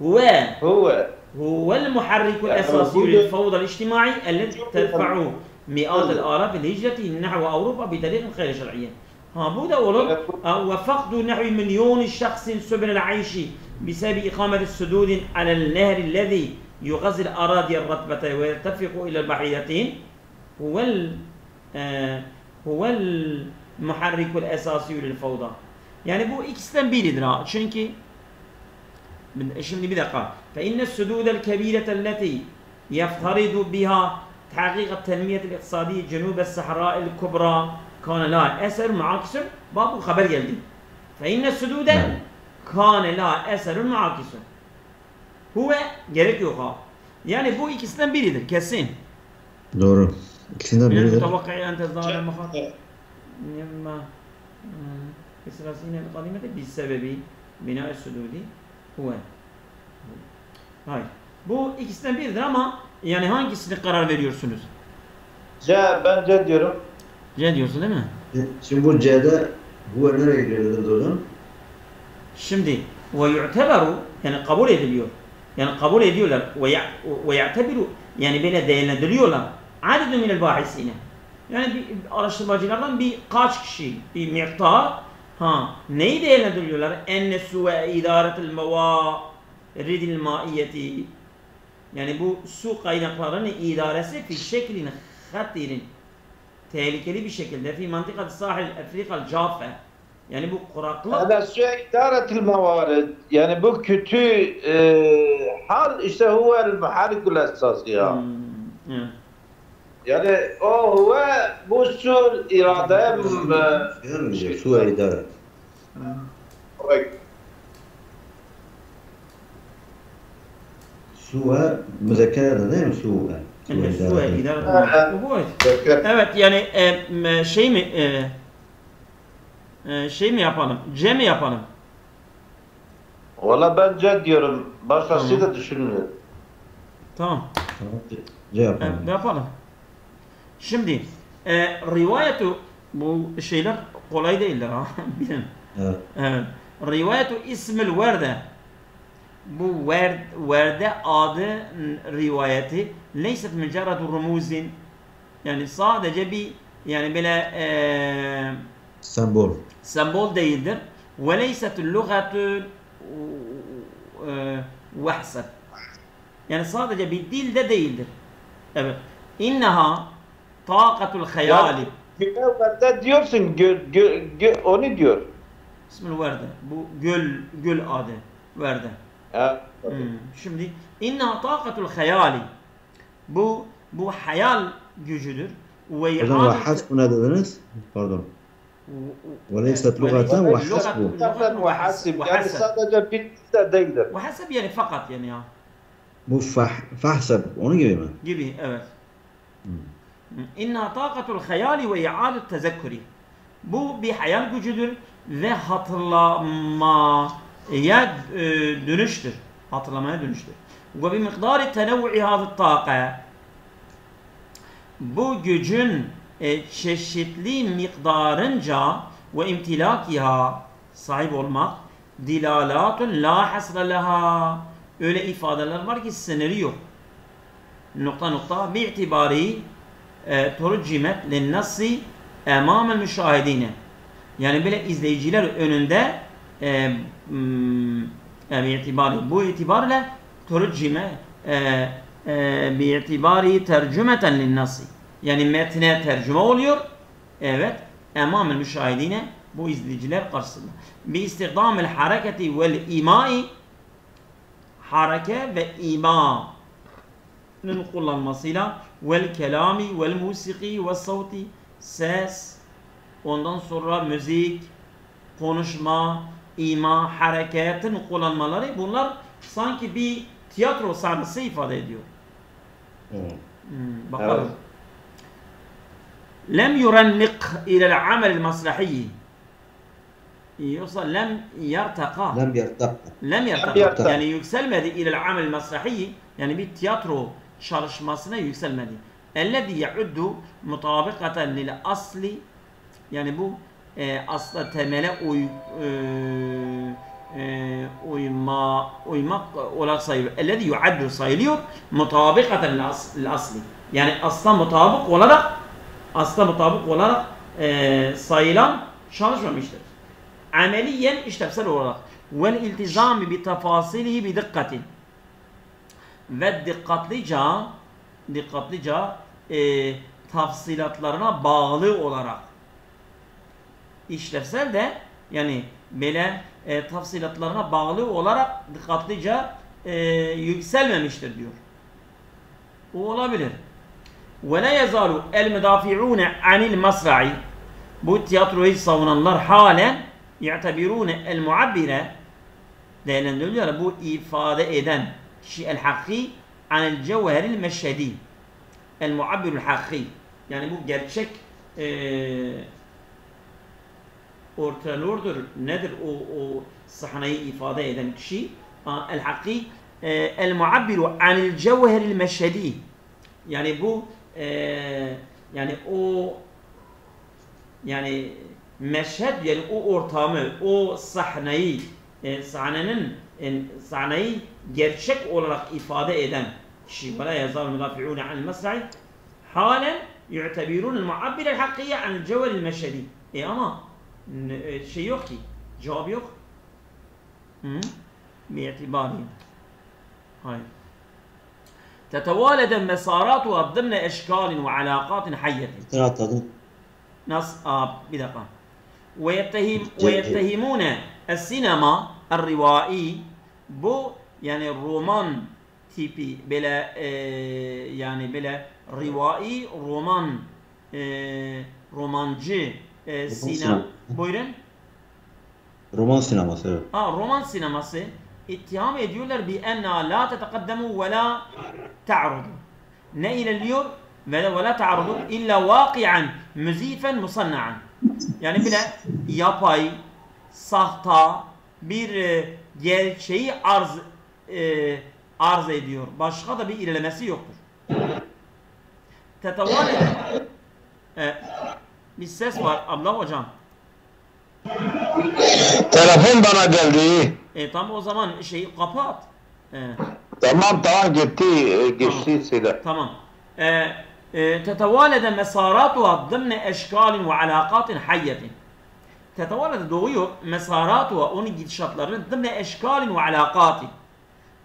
S1: ve
S2: هو
S1: هو المحرك
S2: يعني
S1: الأساسي للفوضى الاجتماعي التي تدفع مئات الآلاف الهجرة نحو أوروبا بطريق غير شرعية. ها بودا أولو وفقد نحو مليون شخص سبل العيش بسبب إقامة السدود على النهر الذي يغذي الأراضي الرطبة ويرتفق إلى البحيرتين. هو ال آه، هو المحرك الأساسي للفوضى. Yani bu ikisinden biridir ha. Çünkü şimdi bir dakika. فإن السدود الكبيرة التي يفترض بها تحقيق التنمية الاقتصادية جنوب الصحراء الكبرى كان لها أثر معاكس باب خبر geldi. فإن السدود كان لها أثر معاكس هو gerek yok ha. Yani bu ikisinden biridir kesin.
S3: Doğru. İkisinden
S1: من
S3: biridir.
S1: mimma eh, kısrasine kadimete bir sebebi bina e sududi huve. Hayır. Bu ikisinden biridir ama yani hangisini karar veriyorsunuz?
S2: C, ben C diyorum.
S1: C diyorsun değil mi?
S3: Şimdi bu C'de huve nereye giriyordu hocam?
S1: Şimdi ve yu'teberu yani kabul ediliyor. Yani kabul ediyorlar ve ya'tebiru yani böyle değerlendiriyorlar. Adedun minel bahisine. Yani bir araştırmacılardan birkaç kişi, bir miktar ha, neyi değerlendiriyorlar? Ennesu ve idaretil mevaridil maiyeti yani bu su kaynaklarının idaresi fi şeklin hatirin tehlikeli bir şekilde fi mantıkat sahil Afrika Cafe yani bu kuraklık
S2: Hada su idaretil mevarid yani bu kötü e, hal işte huvel muharrikul esas ya.
S1: Hmm, evet.
S2: Yani o huve bu su irade
S3: gidiyor? Su idare. Su ve müzekkere değil mi? Su ve. Su
S1: Yani
S3: ve
S1: su
S3: idare.
S1: evet. Evet yani e, şey mi e, e, şey mi yapalım? C mi yapalım?
S2: Valla bence diyorum başkası
S1: Tamam.
S2: da düşünmüyor.
S1: Tamam.
S3: Tamam. C yapalım.
S1: E, yapalım. Şimdi e, rivayetu bu şeyler kolay değiller ha. Bilin.
S3: Evet.
S1: Evet. Rivayetu ismil verde bu verd, verde adı rivayeti leyset mücerredu rumuzin yani sadece bir yani böyle eee
S3: Sembol.
S1: sembol değildir. Ve leyset lügatü vahseb. Yani sadece bir dilde değildir. Evet. İnneha Takatul hayali.
S2: Günevverde diyorsun gö, gö, gö, onu diyor.
S1: İsmil verde. Bu göl göl adı verde.
S2: Evet.
S1: Hmm. Şimdi inna takatul hayali. Bu bu hayal gücüdür. Ve
S3: Hocam hasbu ne dediniz? Pardon. Ve Veleysat
S1: lugatan
S3: ve
S1: hasbu.
S2: Lugatan ve hasbu. Yani sadece bir de değildir.
S1: Ve hasb yani fakat yani ya.
S3: Bu fah, fahsab. Onun gibi mi?
S1: Gibi evet. Hmm. İnna taqatul hayali ve i'adet tezekkuri. Bu bir hayal gücüdür ve hatırlamaya e, dönüştür. Hatırlamaya dönüştür. Ve bi miktarı tenevvu'i hazı taqa. Bu gücün e, çeşitli miktarınca ve imtilakiha sahip olmak dilalatun la hasra leha. Öyle ifadeler var ki sınırı yok. nokta nokta bi'tibari e, turcimet linnasi emamel müşahidine. Yani böyle izleyiciler önünde e, e, bi'tibari bu itibarla turcime e, e, bi'tibari tercümeten linnasi. Yani metne tercüme oluyor. Evet. Emamel müşahidine bu izleyiciler karşısında. Bi istihdamel hareketi vel imai hareke ve ima kullanmasıyla والكلام والموسيقي والصوتي ساس ondan sonra müzik konuşma ima hareketin kullanmaları bunlar sanki bir tiyatro sahnesi ifade ediyor. Hmm. Bakalım. لم يرنق إلى العمل المسرحي يوصل
S3: لم يرتقى
S1: لم يرتقى
S2: لم
S1: يرتقى يعني يكسل إلى العمل المسرحي يعني بالتياترو çalışmasına yükselmedi. Ye'uddu mutabikaten lil asli. Yani bu e, asla temele uy, e, e, uyma, uymak olarak sayılıyor. Ellezî yuaddu sayılıyor. Lil asli. Yani asla mutabık olarak asla mutabık olarak e, sayılan çalışmamıştır. Ameliyen işlevsel olarak tefasilihi bi dikkatin ve dikkatlice dikkatlice e, tafsilatlarına bağlı olarak işlevsel de yani böyle e, tafsilatlarına bağlı olarak dikkatlice e, yükselmemiştir diyor. O olabilir. Ve la yazalu el müdafi'une anil masra'i bu tiyatroyu savunanlar halen يعتبرون المعبرة değerlendiriyorlar bu ifade eden hakki anel cevheril meşhedi el muabbirul hakki yani bu gerçek eee ortalordur nedir o, o sahneyi ifade eden kişi Aa, el hakki eee, el muabbiru anil cevheril meşhedi yani bu eee, yani o yani meşhed yani o ortamı, o sahneyi, e, sahnenin e, sahneyi gerçek olarak ifade eden kişi. ولا يزال المدافعون عن المسرح حالا يعتبرون المعبر الحقيقي عن الجوهر المشهدي. E ama e, şey yok ki, cevap yok. Hı? باعتباره هاي تتوالد مساراتها ضمن اشكال وعلاقات حيه. نص آه بدقة ويتهم ويتهمون السينما الروائي بو yani roman tipi belə e, yəni belə rivai roman e, romancı e,
S3: sinema.
S1: buyurun.
S3: Roman sineması. Evet.
S1: Ha roman sineması ittiham ediyorlar bi enna la tetekaddemu ve la ta'rudu. Ne ile ilerliyor? Ve la ve la ta'rudu illa vaki'an müzifen musanna'an. Yani bile yapay, sahta bir e, gerçeği arz e, arz ediyor. Başka da bir ilerlemesi yoktur. Tetavale e, bir ses var abla hocam.
S2: Telefon bana geldi.
S1: E tam o zaman şeyi kapat. E.
S2: Tamam tamam gitti e, geçti tamam.
S1: Tamam. E, e, tetavale mesaratuha dımne eşkalin ve alakatin hayyetin tetavalede doğuyor mesaratu ve onun gidişatlarının dımne eşkalin ve alakatin.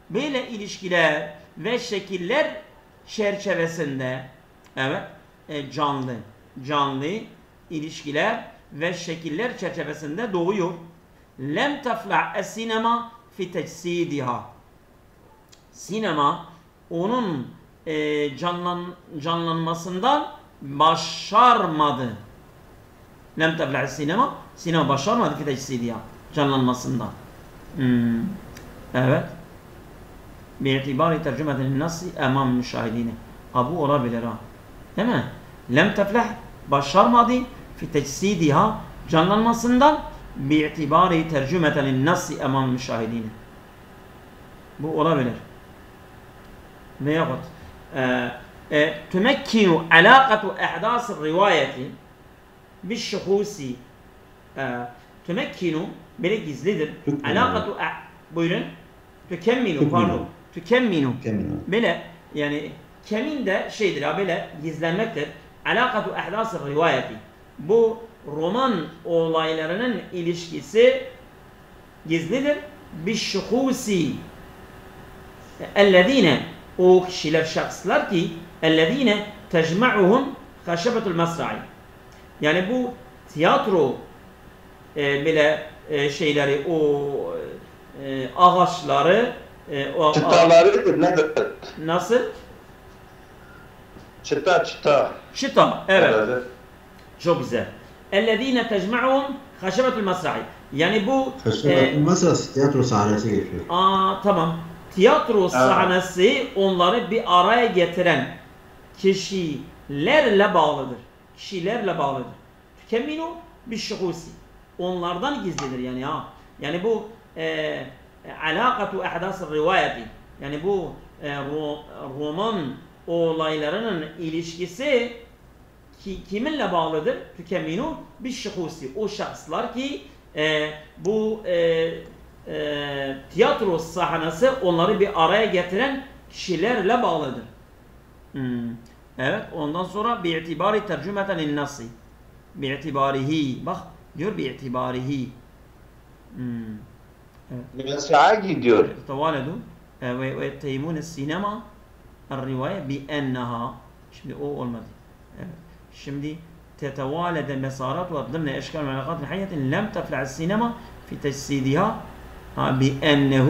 S1: Böyle ilişkiler ve şekiller çerçevesinde evet e, canlı canlı ilişkiler ve şekiller çerçevesinde doğuyor. Lem tefla es-sinema fi tecsidiha. Sinema onun e, canlan, canlanmasından başarmadı. Lem tefla sinema sinema başarmadı fi tecsidiha canlanmasından. Hmm. Evet bi'tibari tercümetin nasi emam müşahidine. Ha bu olabilir ha. Değil mi? Lem tefleh başarmadı fi tecsidiha canlanmasından bi'tibari tercümeten nasi emam müşahidine. Bu olabilir. Veyahut e, e tümekkinu alakatu ehdasın rivayeti bir şuhusi e, tümekkinu böyle gizlidir. Alakatu e, buyurun
S3: tükemmilu
S1: pardon. Tükemminu. Böyle yani kemin de şeydir ha böyle gizlenmektir. Alakatu ehdası rivayeti. Bu roman olaylarının ilişkisi gizlidir. Bir şuhusi ellezine o kişiler şahıslar ki ellezine tecma'uhum haşebetul mesra'i. Yani bu tiyatro e, böyle e, şeyleri o e, ağaçları e, o,
S2: Çıtaları nedir?
S1: Nasıl?
S2: Çıta çıta.
S1: Çıta. Evet.
S2: Evet.
S1: Çok güzel. اَلَّذ۪ينَ تَجْمَعُهُمْ خَشَبَةُ الْمَسْرَعِ Yani bu e,
S3: Kaşık masası tiyatro sahnesi geçiyor.
S1: aa, tamam. Tiyatro sahnesi onları bir araya getiren kişilerle bağlıdır. Kişilerle bağlıdır. Tükemminu bir şuhusi. onlardan gizlidir yani ha. Yani bu e, alakatu ehdas rivayeti yani bu e, ro- roman olaylarının ilişkisi ki, kiminle bağlıdır? Tükemminu bir şuhusi. O şahıslar ki e, bu e, e, tiyatro sahnesi onları bir araya getiren kişilerle bağlıdır. Hmm. Evet ondan sonra bi'tibari tercümeten linnasi. Bi'tibarihi. Bak diyor bi'tibarihi. Hmm.
S2: Gidiyor.
S1: يتوالدوا آه، ويتهمون السينما الرواية بأنها şimdi o olmadı. Evet. Şimdi تتوالد المسارات ضمن أشكال العلاقات الحية لم تفلح السينما في تجسيدها ها، بأنه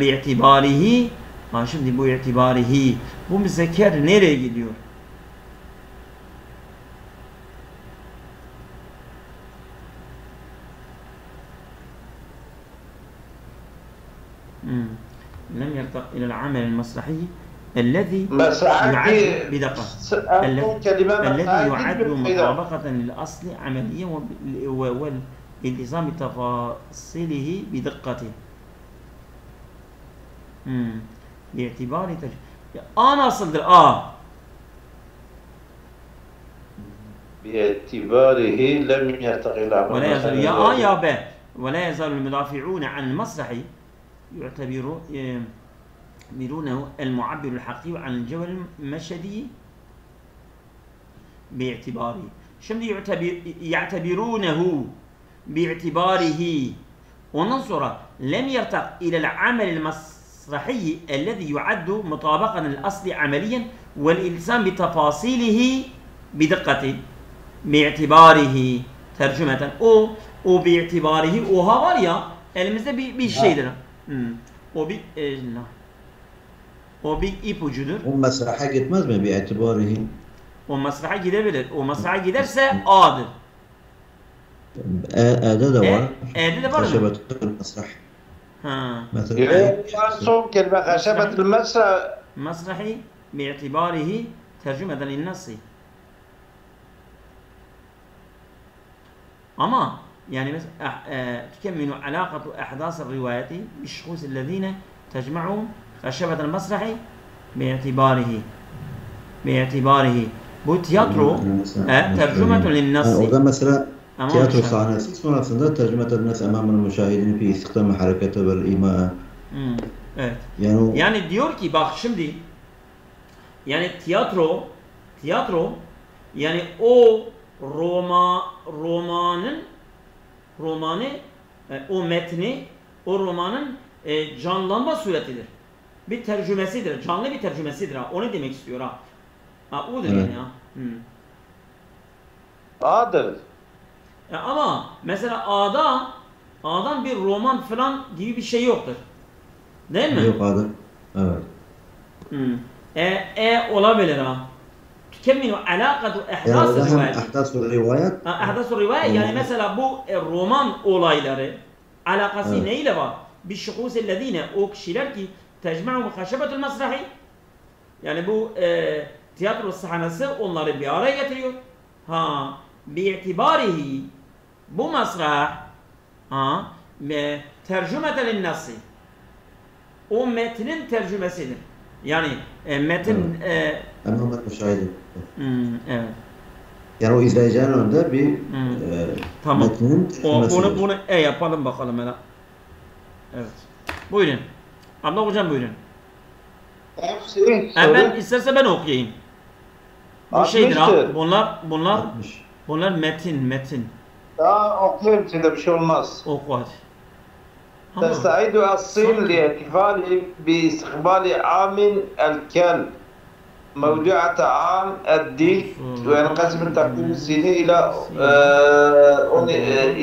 S1: باعتباره şimdi bu itibarihi bu müzekker nereye gidiyor? إلى العمل المسرحي الذي يعد بدقة. الذي يعد مطابقة للأصل عمليا والالتزام بتفاصيله بدقته باعتبار أنا آه، اصدر آه.
S2: باعتباره لم يرتقي العمل
S1: ولا يزال يا آه يا ب ولا يزال المدافعون عن المسرح يعتبرون يعتبرونه المعبر الحقيقي عن الجوهر المشهدي باعتباره. şimdi يعتبر يعتبرونه باعتباره؟ sonra لم يرتق إلى العمل المسرحي الذي يعد مطابقا للأصل عمليا والالتزام بتفاصيله بدقة باعتباره. tercümeten o o bi'tibarihi oha var ya elimizde O bir ipucudur.
S3: O masraha gitmez mi bir itibarihi?
S1: O masraha gidebilir. O masraha giderse A'dır.
S3: E, E'de de var.
S1: E, E'de de var mı?
S3: masrah.
S1: Ha.
S3: Mesela,
S2: e, son kelime haşebet masrah.
S1: Masrahi bi'itibarihi tercümeden linnasi. Ama يعني بس أه أه تكمل علاقة أحداث الروايات بالشخوص الذين تجمعهم Şebet el Mesrahi bi'itibarihi bi'itibarihi bu tiyatro e,
S3: tercümetü
S1: linnassi.
S3: Orada mesela tiyatro sahnesi sonrasında tercümetü linnassi emamın müşahidini fi istikdam harekete vel ima.
S1: Hmm, evet.
S3: Yani, o...
S1: yani diyor ki bak şimdi yani tiyatro tiyatro yani o Roma romanın romanı e, o metni o romanın e, canlanma suretidir. Bir tercümesidir. Canlı bir tercümesidir ha. Onu demek istiyor ha. Ha odur
S3: Evet.
S1: yani ha. Hmm.
S2: A'dır.
S1: E, ama mesela A'da A'dan bir roman falan gibi bir şey yoktur. Değil mi?
S3: yok adı. Evet.
S1: Hmm. E, e olabilir ha. Tükemminu alakatu ehdas rivayeti.
S3: ahdasul rivayet
S1: Ehdas rivayet yani mesela bu e, roman olayları alakası
S3: Evet.
S1: neyle var? Bir şuhus ellezine o kişiler ki tecma'u haşebetul mesrahi yani bu e, tiyatro sahnesi onları bir araya getiriyor. Ha bi'tibarihi bu mesrah ha ve tercümeten linnasi o metnin tercümesidir. Yani e, metin e,
S3: emamel müşahidin.
S1: hmm, evet.
S3: Yani o izleyicinin önünde bir
S1: Hmm.
S3: e,
S1: Tamam.
S3: metnin
S1: O, bunu bunu e yapalım bakalım hele. Evet. Buyurun. Abla hocam buyurun.
S2: Hepsi
S1: Ha, ben
S2: soru.
S1: isterse ben okuyayım. Bu şeydir ha.
S2: Altmıştır.
S1: Bunlar bunlar
S3: 60.
S1: bunlar metin metin.
S2: Daha okuyayım içinde bir şey olmaz.
S1: Oku hadi. Ama
S2: تستعيد الصين لاحتفال باستقبال عام الكلب موضوعة عام الديك وينقسم التقويم الصيني إلى آه،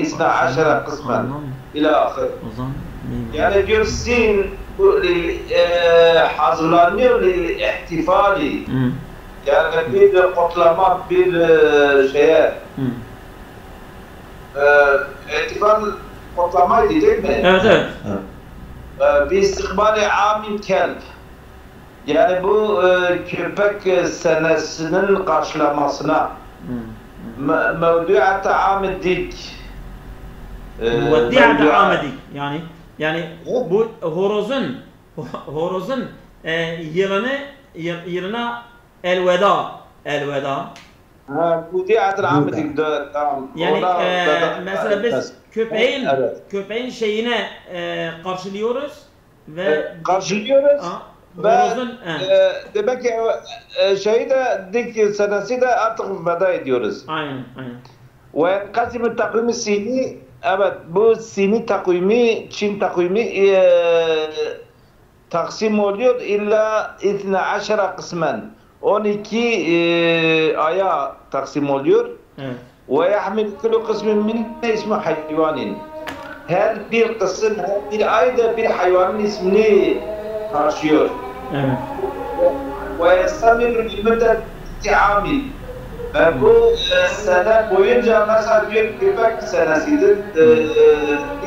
S2: 12 قسما
S1: Anlam,
S2: إلى آخره
S1: Ozan, ne-
S2: يعني diyor Sin bu, e, e, e, hazırlanıyor e, ihtifali.
S1: Hmm.
S2: Yani bir kutlama, bir şeye.
S1: Hmm.
S2: E, ihtifal kutlamaydı değil mi?
S1: Evet, evet.
S2: E, bir istikbali amin kelb. Yani bu e, köpek senesinin karşılamasına mevdu'at
S1: amedik
S2: mevdu'at
S1: amedik yani yani
S2: Oh.
S1: bu horozun horozun e, yılını yı- yılına elveda elveda.
S2: Ha, Mudiatul amedik de tamam.
S1: Yani e, mesela biz köpeğin
S2: Evet.
S1: köpeğin şeyine e, karşılıyoruz ve
S2: E, karşılıyoruz.
S1: Ha,
S2: Ve
S1: horozun he,
S2: e, demek ki e, şeyi de dik senesi de artık veda ediyoruz.
S1: aynen aynen.
S2: Ve kasim takvimi sini Evet bu sini takvimi, Çin takvimi e, taksim oluyor illa 12 kısmen. 12 e, aya taksim oluyor.
S1: Evet.
S2: Ve yahmil kullu kısmin minne ismi hayvanin. Her bir kısım, her bir ayda bir hayvanın ismini taşıyor.
S1: Evet.
S2: Ve yastamiru limedet istiamil ve bu e, sene boyunca mesela bir köpek senesidir, e,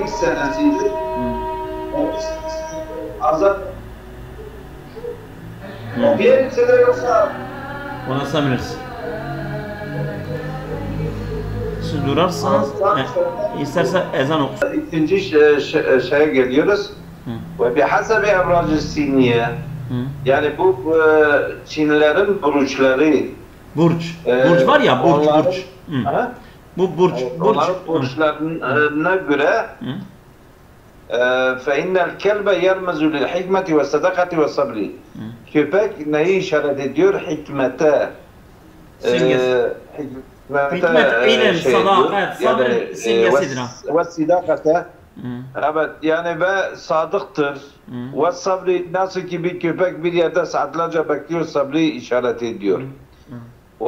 S2: ilk senesidir. Azap. Bir sene yoksa
S1: Ona sanırız. Siz durarsanız e, isterse ezan okusun.
S2: ikinci şey, şey, şeye geliyoruz. Ve bihasebi evracı siniye
S1: Hı.
S2: yani bu e, Çinlerin burçları
S1: Burç.
S2: e,
S1: Burç var ya burç
S2: onların-
S1: burç. Hı.
S2: Ha?
S1: Bu burç. Burç.
S2: Onların
S1: Hı.
S2: burçlarına göre
S1: Hı.
S2: e, فَاِنَّ الْكَلْبَ يَرْمَزُ لِلْحِكْمَةِ وَالصَّدَقَةِ وَالصَّبْرِ Köpek neyi işaret ediyor? Hikmete.
S1: Simgesi.
S2: hikmete
S1: Hikmet,
S2: e,
S1: ilim,
S2: şey
S1: sadakat,
S2: diyor.
S1: sabrın
S2: e,
S1: simgesidir
S2: ve-
S1: ha.
S2: Ve sidakate.
S1: Hı.
S2: Evet yani ve sadıktır.
S1: Hı.
S2: Ve sabri nasıl ki bir köpek bir yerde saatlerce bekliyor sabri işaret ediyor. Ve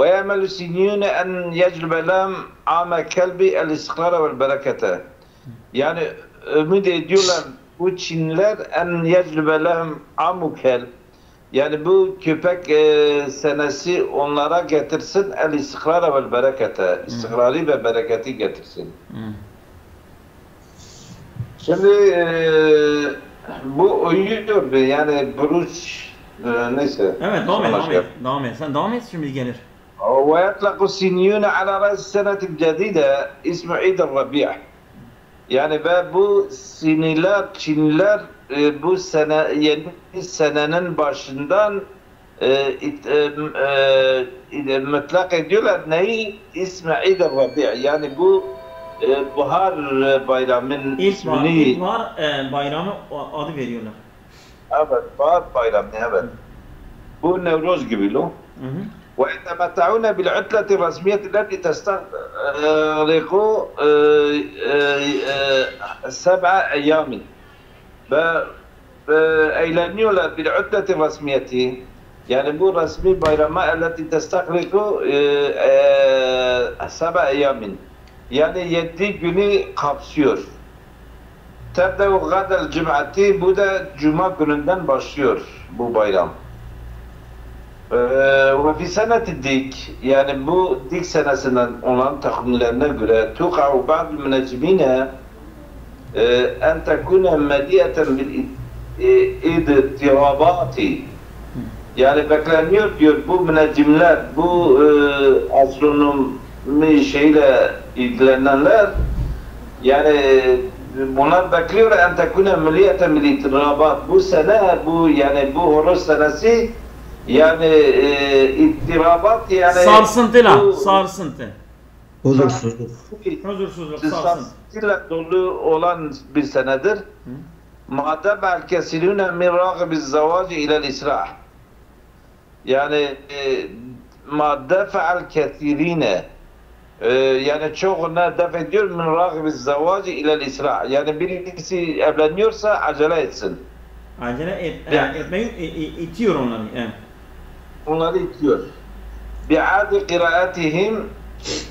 S2: yemel siniyune en yeclbe lem ame kelbi el istikrara vel berekete. Yani ümit ediyorlar bu Çinliler en yeclbe lem amu kel. Yani bu köpek e, senesi onlara getirsin el istikrara vel berekete. İstikrarı ve bereketi getirsin. Şimdi e, bu uyuyor yani buruç e, neyse.
S1: Evet devam et devam et. Devam et. Sen devam et şimdi gelir.
S2: ويطلق السنيون على رأس السنة الجديدة اسم عيد الربيع. Yani ve bu siniler, Çinliler e, bu sene yeni senenin başından e, it, e, e, e, mutlak ediyorlar neyi? İsmi Eid el-Rabi' yani bu e, bahar e, bayramının
S1: İlk var,
S2: ismini
S1: ilk var e, bayramı o- adı veriyorlar.
S2: evet bahar bayramı evet. Bu Nevruz gibi lo.
S1: Hı hı.
S2: ويتمتعون بالعطلة الرسمية التي تستغرق سبع أيام ve ve eğleniyorlar bir üddeti resmiyeti yani bu resmi bayrama elleti testakriku e, e, sebe eyyamin yani yedi günü kapsıyor tebdev gadel cum'ati bu da cuma gününden başlıyor bu bayram ee, ve fi seneti dik yani bu dik senesinden olan takvimlerine göre tuka'u ba'd müneccimine en tekune mediyeten bil idtirabati yani bekleniyor diyor bu müneccimler bu e, astronomi şeyle ilgilenenler yani bunlar bekliyor en tekune milliyeten bil ittirabat bu sene bu yani bu horoz senesi yani e, ittirabat yani
S1: Sarsıntıla,
S2: bu-
S1: sarsıntı.
S3: Huzursuzluk.
S1: Huzursuzluk, sarsıntı.
S2: sarsıntıyla dolu olan bir senedir. Madem el kesilüne min ragibiz zavaci ilel israh. Yani e, ma defa'al kesirine e, yani çoğuna def ediyor min ragibiz zavaci ilel israh. Yani birisi evleniyorsa acele etsin.
S1: Acele et,
S2: Yani.
S1: etmeyi e, e, itiyor onları. Evet.
S2: Onları itiyor. Bi'adi kıraatihim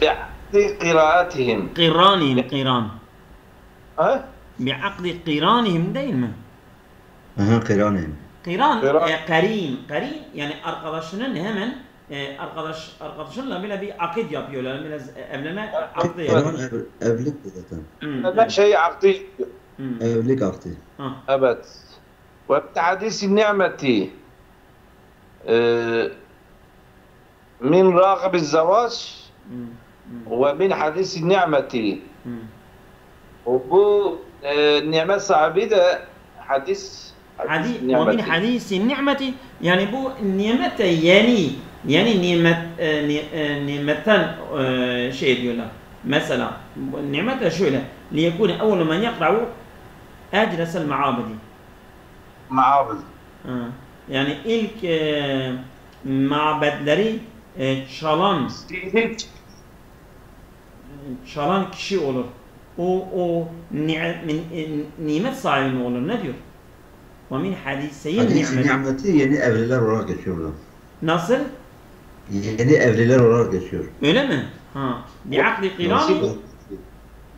S2: bi'adi kıraatihim.
S1: Kıranihim, kıran.
S2: Ha?
S1: Bi'akdi kıranihim değil mi?
S3: Aha kıraneyim.
S1: Kıran,
S2: Kıran.
S1: e, karin. Karin yani arkadaşının hemen e, arkadaş arkadaşınla bile bir akit yapıyorlar. Biraz evlenme akdi yapıyorlar.
S3: ev, evlilik bu zaten.
S2: Neden
S1: evet.
S2: şey akdı
S1: Hı,
S3: Evlilik akdi.
S2: Evet. Ve hadisi nimeti آه، من راغب
S1: الزواج
S2: ومن حديث النعمة. وبو آه، النعمة صعبة
S1: حديث
S2: حديث
S1: ومن حديث النعمة يعني بو نعمة يعني يعني نعمة آه، نعمة شيء يقول مثلا نعمة شعلة ليكون أول من يقرأ أجلس المعابد.
S2: معابد.
S1: آه. Yani ilk e, mabedleri e, çalan çalan kişi olur. O o ni, min, e, nimet sahibi olur? Ne diyor? Ve min hadiseyin nimet.
S3: nimeti yeni evliler olarak geçiyor burada.
S1: Nasıl?
S3: Yeni evliler olarak geçiyor.
S1: Öyle mi? Ha. Bi'akli qirani
S3: Nasıl?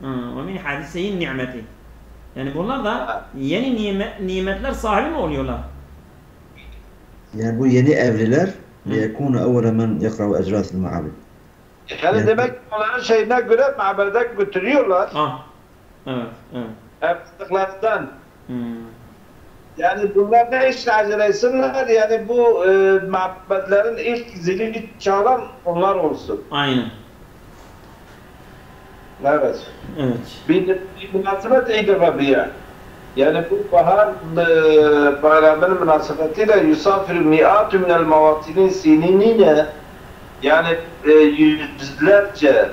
S1: Ha, ve min hadiseyin nimeti. Yani bunlar da yeni nimet, nimetler sahibi mi oluyorlar?
S3: Yani bu yeni evliler liyekûne evvele men yakra'u ecrâsil ma'abid.
S2: Yani
S3: Evet.
S2: demek ki onların şeyine göre mabede götürüyorlar.
S1: Ah. Evet, evet.
S2: Yaptıklarından.
S1: Hmm.
S2: Yani bunlar ne işle acele etsinler? Yani bu e, mabedlerin ilk zilini çalan onlar olsun.
S1: Aynen.
S2: Evet.
S1: Evet.
S2: Bir, bir münasebet Eid-i Rabi'a. Yani bu bahar e, bayramının münasebetiyle yusafir mi'atü minel mavatinin sininiyle yani e, yüzlerce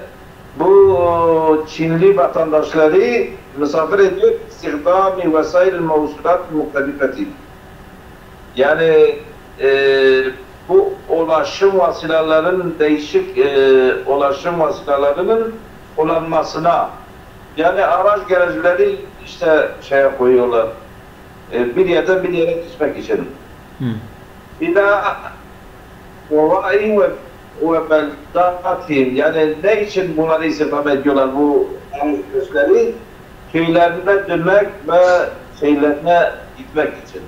S2: bu Çinli vatandaşları misafir ediyor istihdami vesaire mevsulat muhtelifeti. Yani e, bu ulaşım vasilelerinin değişik e, ulaşım vasilelerinin kullanmasına yani araç garajları işte şeye koyuyorlar. E, bir yerden bir yere gitmek için.
S1: Hı.
S2: Bir daha Kovai ve ve beldatihim yani ne için bunları istihdam ediyorlar bu gösteri? Köylerine dönmek ve şeylerine gitmek için.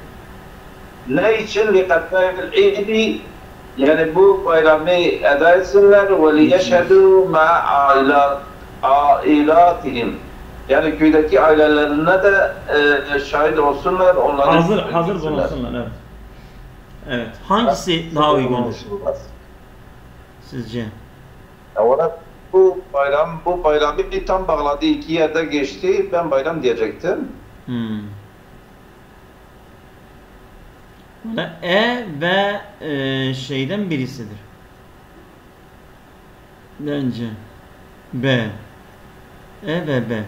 S2: Ne için? لِقَدْمَا الْعِيدِ Yani bu bayramı eda etsinler ve لِيَشْهَدُوا مَا ailatihim yani köydeki ailelerine de e, şahit olsunlar onları
S1: Hazır, hazır bulunsunlar. Evet. Evet. Hangisi daha uygundur sizce?
S2: Olarak bu bayram bu bayramı bir tam bağladı iki yerde geçti ben bayram diyecektim.
S1: Hmm. Böyle E ve e, şeyden birisidir. Bence. B. E ve B.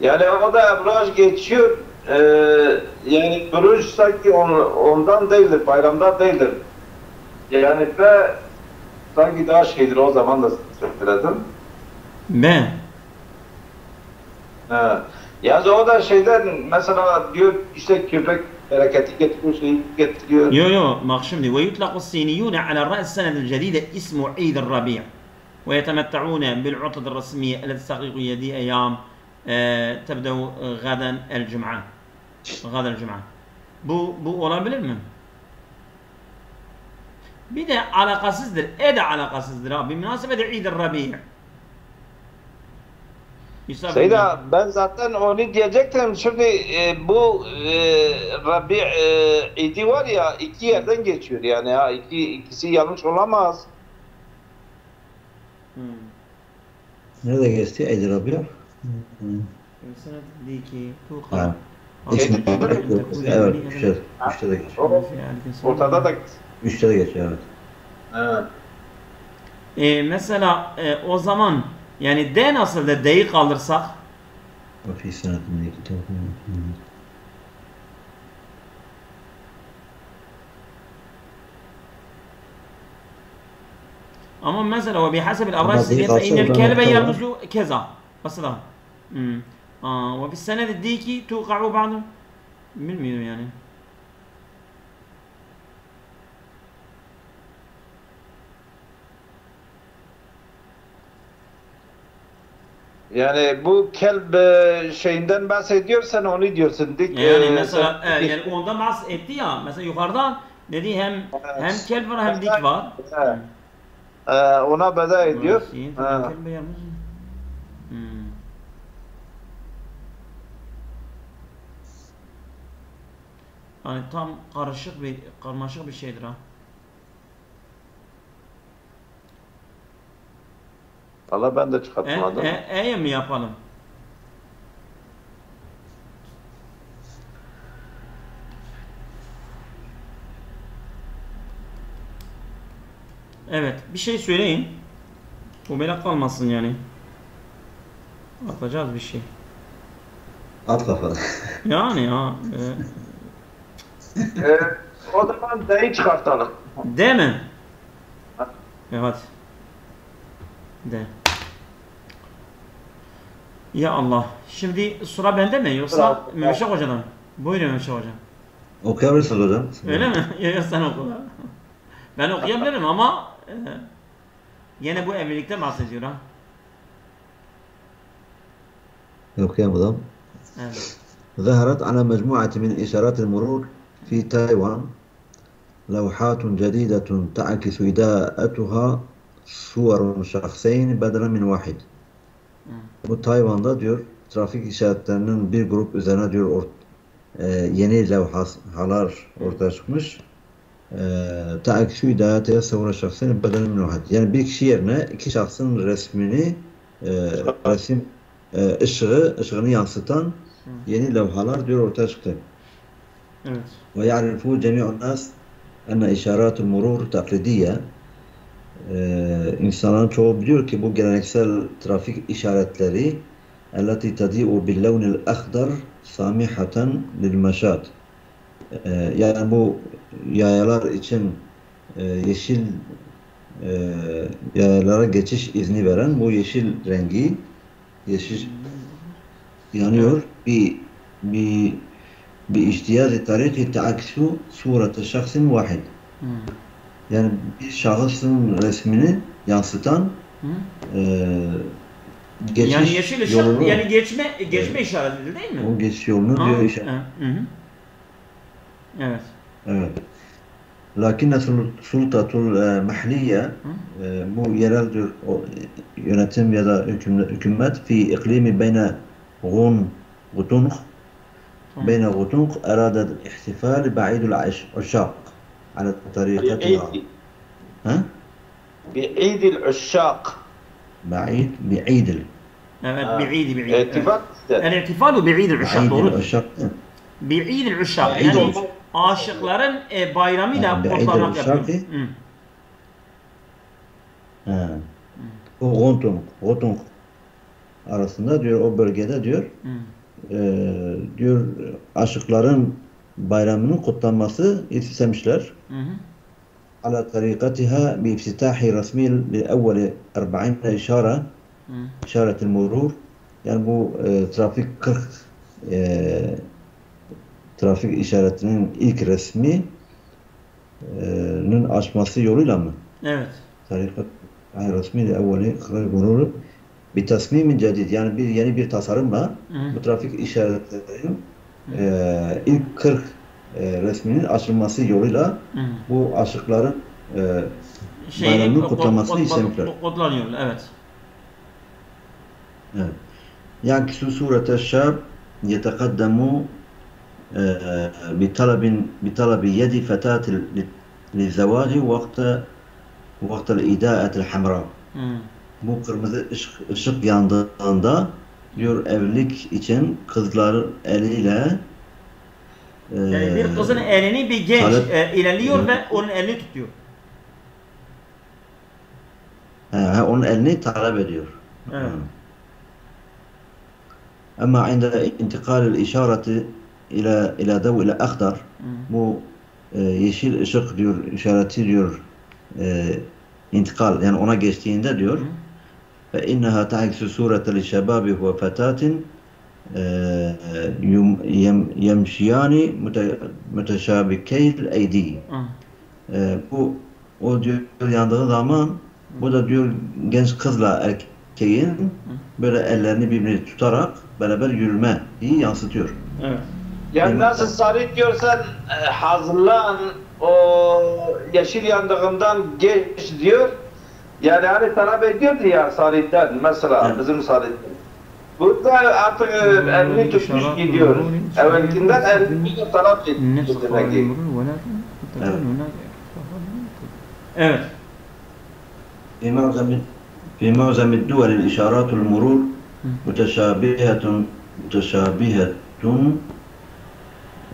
S2: Yani orada ebraj geçiyor. Ee, yani duruş sanki on, ondan değildir, bayramda değildir. Yani fe sanki daha şeydir o zaman da söyledim.
S1: Ne?
S2: Ee, ha. Yani o da şeyden mesela diyor işte köpek bereketi getiriyor, şeyi getiriyor.
S1: Yo yo bak şimdi ve yutlaku siniyune ala ra's senedil cedide ismu Eid-i Rabi' ve yetemetta'une bil utad-i el-sakiku yedi eyyam ee, tebdev gaden el cum'a. Gaden el cum'a. Bu, bu olabilir mi? Bir de alakasızdır. E de alakasızdır abi. Münasebe de İd-i Rabi'i.
S2: Seyda ben zaten onu diyecektim. Şimdi e, bu e, Rabi e, idi var ya iki yerden geçiyor yani ya iki ikisi yanlış olamaz.
S1: Hmm.
S3: Nerede geçti Edi Rabi?
S1: السنة ذيك توقع
S3: Ha.
S1: آه.
S3: İsmi, evet, üçte, üçte de geçiyor.
S2: O, ortada da
S3: Üçte de geçiyor, evet.
S2: Evet.
S1: E, mesela e, o zaman yani D nasıl da D'yi kaldırsak
S3: وفي سنة من الكتاب
S1: ama mesela وبحسب الأبراج
S3: Ama
S1: السرية
S3: D'yi
S1: فإن
S3: kalsa
S1: الكلب
S3: oradan
S1: يرمز كذا مثلا مم. آه وفي السند الديكي توقع بعض bilmiyorum yani.
S2: Yani bu kelb e, şeyinden bahsediyorsan onu diyorsun. Dik,
S1: Yani
S2: e,
S1: mesela
S2: sen-
S1: e, yani ondan bahsetti ya mesela yukarıdan dedi hem hem kelp var hem dik var.
S2: Evet. E, ona beda ediyor.
S1: Siin, Yani tam karışık bir karmaşık bir şeydir ha.
S2: Valla ben de çıkartmadım.
S1: E, e, e mi yapalım? Evet. Bir şey söyleyin. Bu melek kalmasın yani. Atacağız bir şey.
S3: At kafanı.
S1: Yani ya. E...
S2: Ee, o zaman D'yi çıkartalım.
S1: D mi? Evet. D. Ya Allah. Şimdi sıra bende mi yoksa
S2: Sıra-
S1: Mehmet Hoca'dan? Buyurun Mehmet Hocam.
S3: Okuyabilirsiniz hocam.
S1: Öyle mi? Ya, ya sen oku. Ben okuyabilirim ama e, yine bu evlilikte bahsediyor ha.
S3: Okuyamadım.
S1: Evet.
S3: ظهرت على مجموعة من إشارات المرور في تايوان لوحات جديدة تعكس إضاءتها صور شخصين بدلا من واحد. Bu Tayvan'da diyor trafik işaretlerinin bir grup üzerine diyor or- e, yeni levhalar ortaya çıkmış. E, Ta'kisu idayete savura şahsın bedelen min vahid. Yani bir kişi yerine iki şahsın resmini e, resim e, ışığı, ışığını yansıtan yeni levhalar diyor ortaya çıktı.
S1: Evet.
S3: ويعرف جميع الناس أن إشارات المرور تقليدية Ee, insanların çoğu biliyor ki bu geleneksel trafik işaretleri التي تضيء باللون الأخضر سامحة للمشاة Ee, yani bu yayalar için e, yeşil e, yayalara geçiş izni veren bu yeşil rengi yeşil yanıyor bir bir باجتياز الطريق تعكس صورة شخص واحد
S1: Hı.
S3: yani bir şahısın resmini yansıtan
S1: Hı.
S3: e, geçiş
S1: Yani yeşil ışık
S3: yolunu,
S1: yani geçme geçme işaretidir değil mi?
S3: o geçiş yolunu
S1: Ha,
S3: diyor işte.
S1: Hı hı. Evet.
S3: Evet. Lakin sultatul e, mahliye e, bu yerel diyor, o, yönetim ya da hüküm- hükümet fi iklimi beyne gun gutunq
S1: Tamam.
S3: بين غوتونق أراد الاحتفال بعيد العشاق على طريقتها ها؟
S2: بعيد العشاق
S3: بعيد بعيد
S1: آه.
S2: بعيد
S1: بعيد الاحتفال بعيد العشاق
S3: بعيد العشاق
S1: بعيد
S3: العشاق
S1: yani aşıkların e, bayramıyla
S3: yani,
S1: kutlamak yapıyor.
S3: Ha. O Gontung, Gontung arasında diyor o bölgede diyor.
S1: Hmm.
S3: e, diyor aşıkların bayramının kutlanması istemişler.
S1: Ala tarikatiha
S3: bi iftitahi resmi li evvel 40
S1: işare
S3: işaretil murur yani bu e, trafik 40 e, trafik işaretinin ilk resmi e, nın açması yoluyla mı?
S1: Evet.
S3: Tarikat resmi de evveli kırar gururu tasmimin cedid yani bir yeni bir tasarımla bu trafik işaretlerinin e, ilk 40 e, resminin açılması yoluyla bu aşıkların e,
S1: Şeyi
S3: bayramını
S1: kut-
S3: kutlamasını
S1: kut-
S3: istemişler.
S1: Kutlanıyor evet.
S3: Evet. صورة الشاب يتقدم آه، بطلب بطلب يد فتاة للزواج وقت وقت الإداءة الحمراء.
S1: Hı.
S3: Bu kırmızı ışık, ışık yandığında diyor evlilik için kızlar eliyle e,
S1: Yani bir kızın elini bir genç
S3: talep-
S1: e, ilerliyor
S3: Hı.
S1: ve onun elini tutuyor.
S3: he, he, onun elini talep ediyor.
S1: Evet.
S3: أما عند انتقال الإشارة إلى إلى ضوء إلى أخضر
S1: Hı.
S3: bu e, yeşil ışık diyor işareti diyor e, intikal yani ona geçtiğinde diyor
S1: Hı.
S3: ve fetatin e, yum- yem- yemşiyani müte- müteşabikeyl eydi. E, bu o diyor yandığı zaman bu da diyor genç kızla erkeğin böyle ellerini birbirine tutarak beraber yürümeyi yansıtıyor.
S1: Evet.
S2: Yani nasıl sarı diyorsan e, hazırlan o yeşil yandığından geç diyor. Yani hani talep ediyordu ya sarıdan mesela
S3: Evet.
S2: bizim sarıdan. Burada artık e, elini tutmuş
S1: İşaret,
S2: gidiyor. Evvelkinden
S1: işaret,
S2: elini de talep ediyor
S1: Nesf
S2: demek ki.
S3: Evet.
S1: Evet.
S3: في معظم في معظم الدول الإشارات المرور متشابهة متشابهة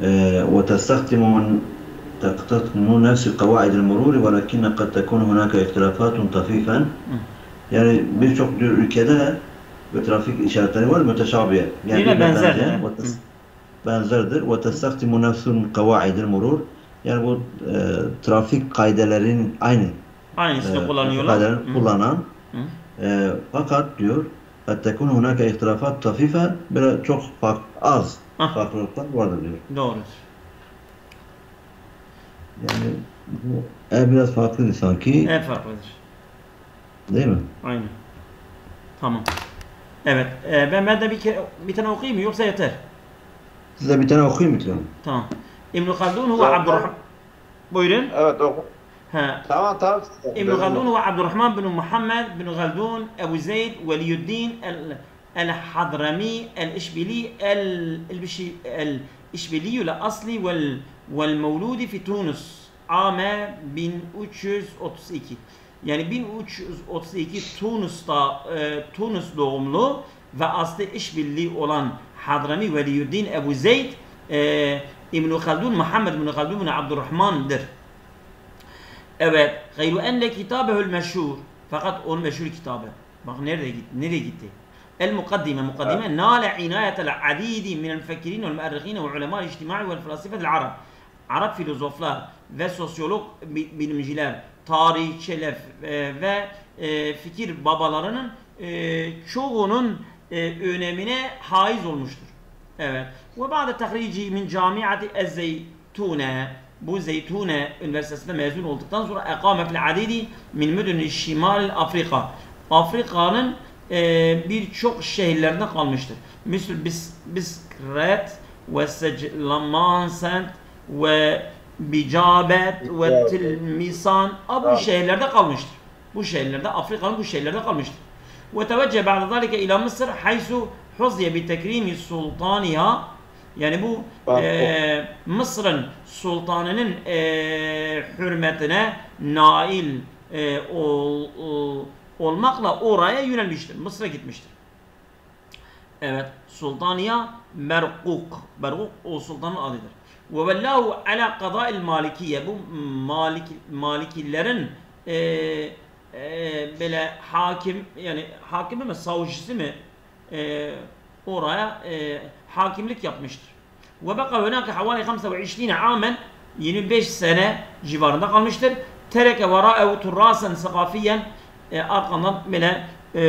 S3: آه، وتستخدم من تستخدم نفس قواعد المرور ولكن قد تكون هناك اختلافات طفيفا yani birçok ülkede bu trafik işaretleri var müteşabih. Yani
S1: Yine
S3: birbirine
S1: benzer,
S3: benzeyen
S1: evet.
S3: ve tes- benzerdir. Ve testahtimu nefsun kavaidil murur. Yani bu e, trafik kaidelerinin aynı.
S1: Aynısını
S3: e,
S1: kullanıyorlar.
S3: kaidelerini
S1: Hı.
S3: kullanan.
S1: Hı.
S3: E, fakat diyor قد تكون هناك اختلافات طفيفة biraz çok fark, az
S1: Ah.
S3: farklılıklar vardır diyor.
S1: Doğrudur.
S3: Yani bu ev biraz farklıydı sanki.
S1: En farklıdır.
S3: Değil mi?
S1: Aynen. Tamam. Evet. e, ben ben de bir kere bir tane okuyayım mı yoksa yeter?
S3: Size bir tane okuyayım mı? lütfen?
S1: Tamam. İbn Haldun huve Abdurrahman. Buyurun.
S2: Evet oku.
S1: Ha.
S2: Tamam tamam.
S1: هو عبد الرحمن بن محمد بن غلدون أبو زيد ولي الدين ال- الحضرمي الإشبيلي ال- البشي- الإشبيلي الأصلي وال vel mevludi fi Tunus ame 1332 yani 1332 Tunus'ta e, Tunus doğumlu ve aslı işbirliği olan Hadrami Veliyuddin Ebu Zeyd e, İbn-i Khaldun Muhammed İbn-i Khaldun İbn-i Abdurrahman'dır. Evet. Gayru enne kitabehül meşhur. Fakat onun meşhur kitabı. Bak nerede gitti? Nereye gitti? El mukaddime mukaddime nale inayetel adidi minel fekirin vel müerrihin ve ulema ictimai vel felasife Arab. Arap filozoflar ve sosyolog bi- bilimciler, tarihçiler e, ve e, fikir babalarının e, çoğunun önemine haiz olmuştur. Evet. Ve ba'de tahrici min camiati Ez-Zeytune bu Zeytune Üniversitesi'nde mezun olduktan sonra ekame fil adidi min müdün şimal Afrika. Afrika'nın e, birçok şehirlerinde kalmıştır. Bis, Biskret ve Seclamansent ve bicabet ve tilmisan bu şehirlerde kalmıştır. Bu şehirlerde Afrika'nın bu şehirlerde kalmıştır. Ve tevecceh ba'da zalike ila Mısır haysu huzye bi tekrimi sultaniha yani bu e, Mısır'ın sultanının e, hürmetine nail e, ol, ol, olmakla oraya yönelmiştir. Mısır'a gitmiştir. Evet. Sultaniya Merkuk. Merkuk o sultanın adıdır. Ve vellahu ala kada'il malikiye. Bu malik, malikillerin e, e, böyle hakim yani hakimi mi savcısı mı e, oraya e, hakimlik yapmıştır. Ve baka hunaka havali 25 amen 25 sene civarında kalmıştır. Tereke vara'ehu turrasen sakafiyen arkandan böyle e,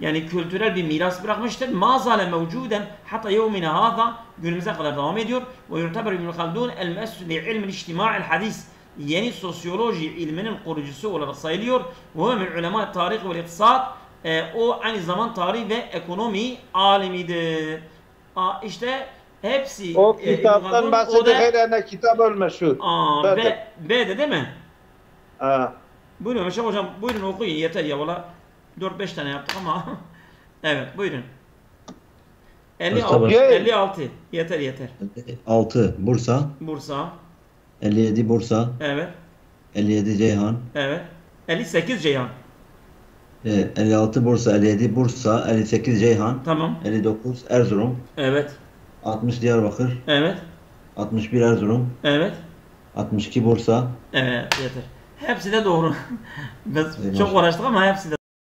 S1: yani kültürel bir miras bırakmıştır. Ma zale mevcuden hatta yevmine hâzâ günümüze kadar devam ediyor. Ve yurteber İbn Haldun el mes'ul li ilmin içtima'il hadis yeni sosyoloji ilminin kurucusu olarak sayılıyor. Ve min ulema tarih ve iktisat e, o aynı zaman tarih ve ekonomi alimidir. Aa, işte hepsi
S2: O
S1: e,
S2: kitaptan bahsediyor. Hele kitap ölmeşhur.
S1: Aa,
S2: Ben
S1: B,
S2: de-
S1: B'de değil mi?
S2: Ha.
S1: Buyurun Meşe hocam buyurun okuyun. Yeter ya valla 4-5 tane yaptık ama evet buyurun. 56,
S2: Okey.
S1: 56 yeter yeter.
S3: 6 Bursa,
S1: Bursa.
S3: 57 Bursa,
S1: evet.
S3: 57 Ceyhan,
S1: evet. 58 Ceyhan.
S3: E, 56 Bursa, 57 Bursa, 58 Ceyhan,
S1: tamam.
S3: 59 Erzurum,
S1: evet.
S3: 60 Diyarbakır,
S1: evet.
S3: 61 Erzurum,
S1: evet.
S3: 62 Bursa,
S1: evet yeter hepsi de doğru. Biz çok uğraştık ama hepsi de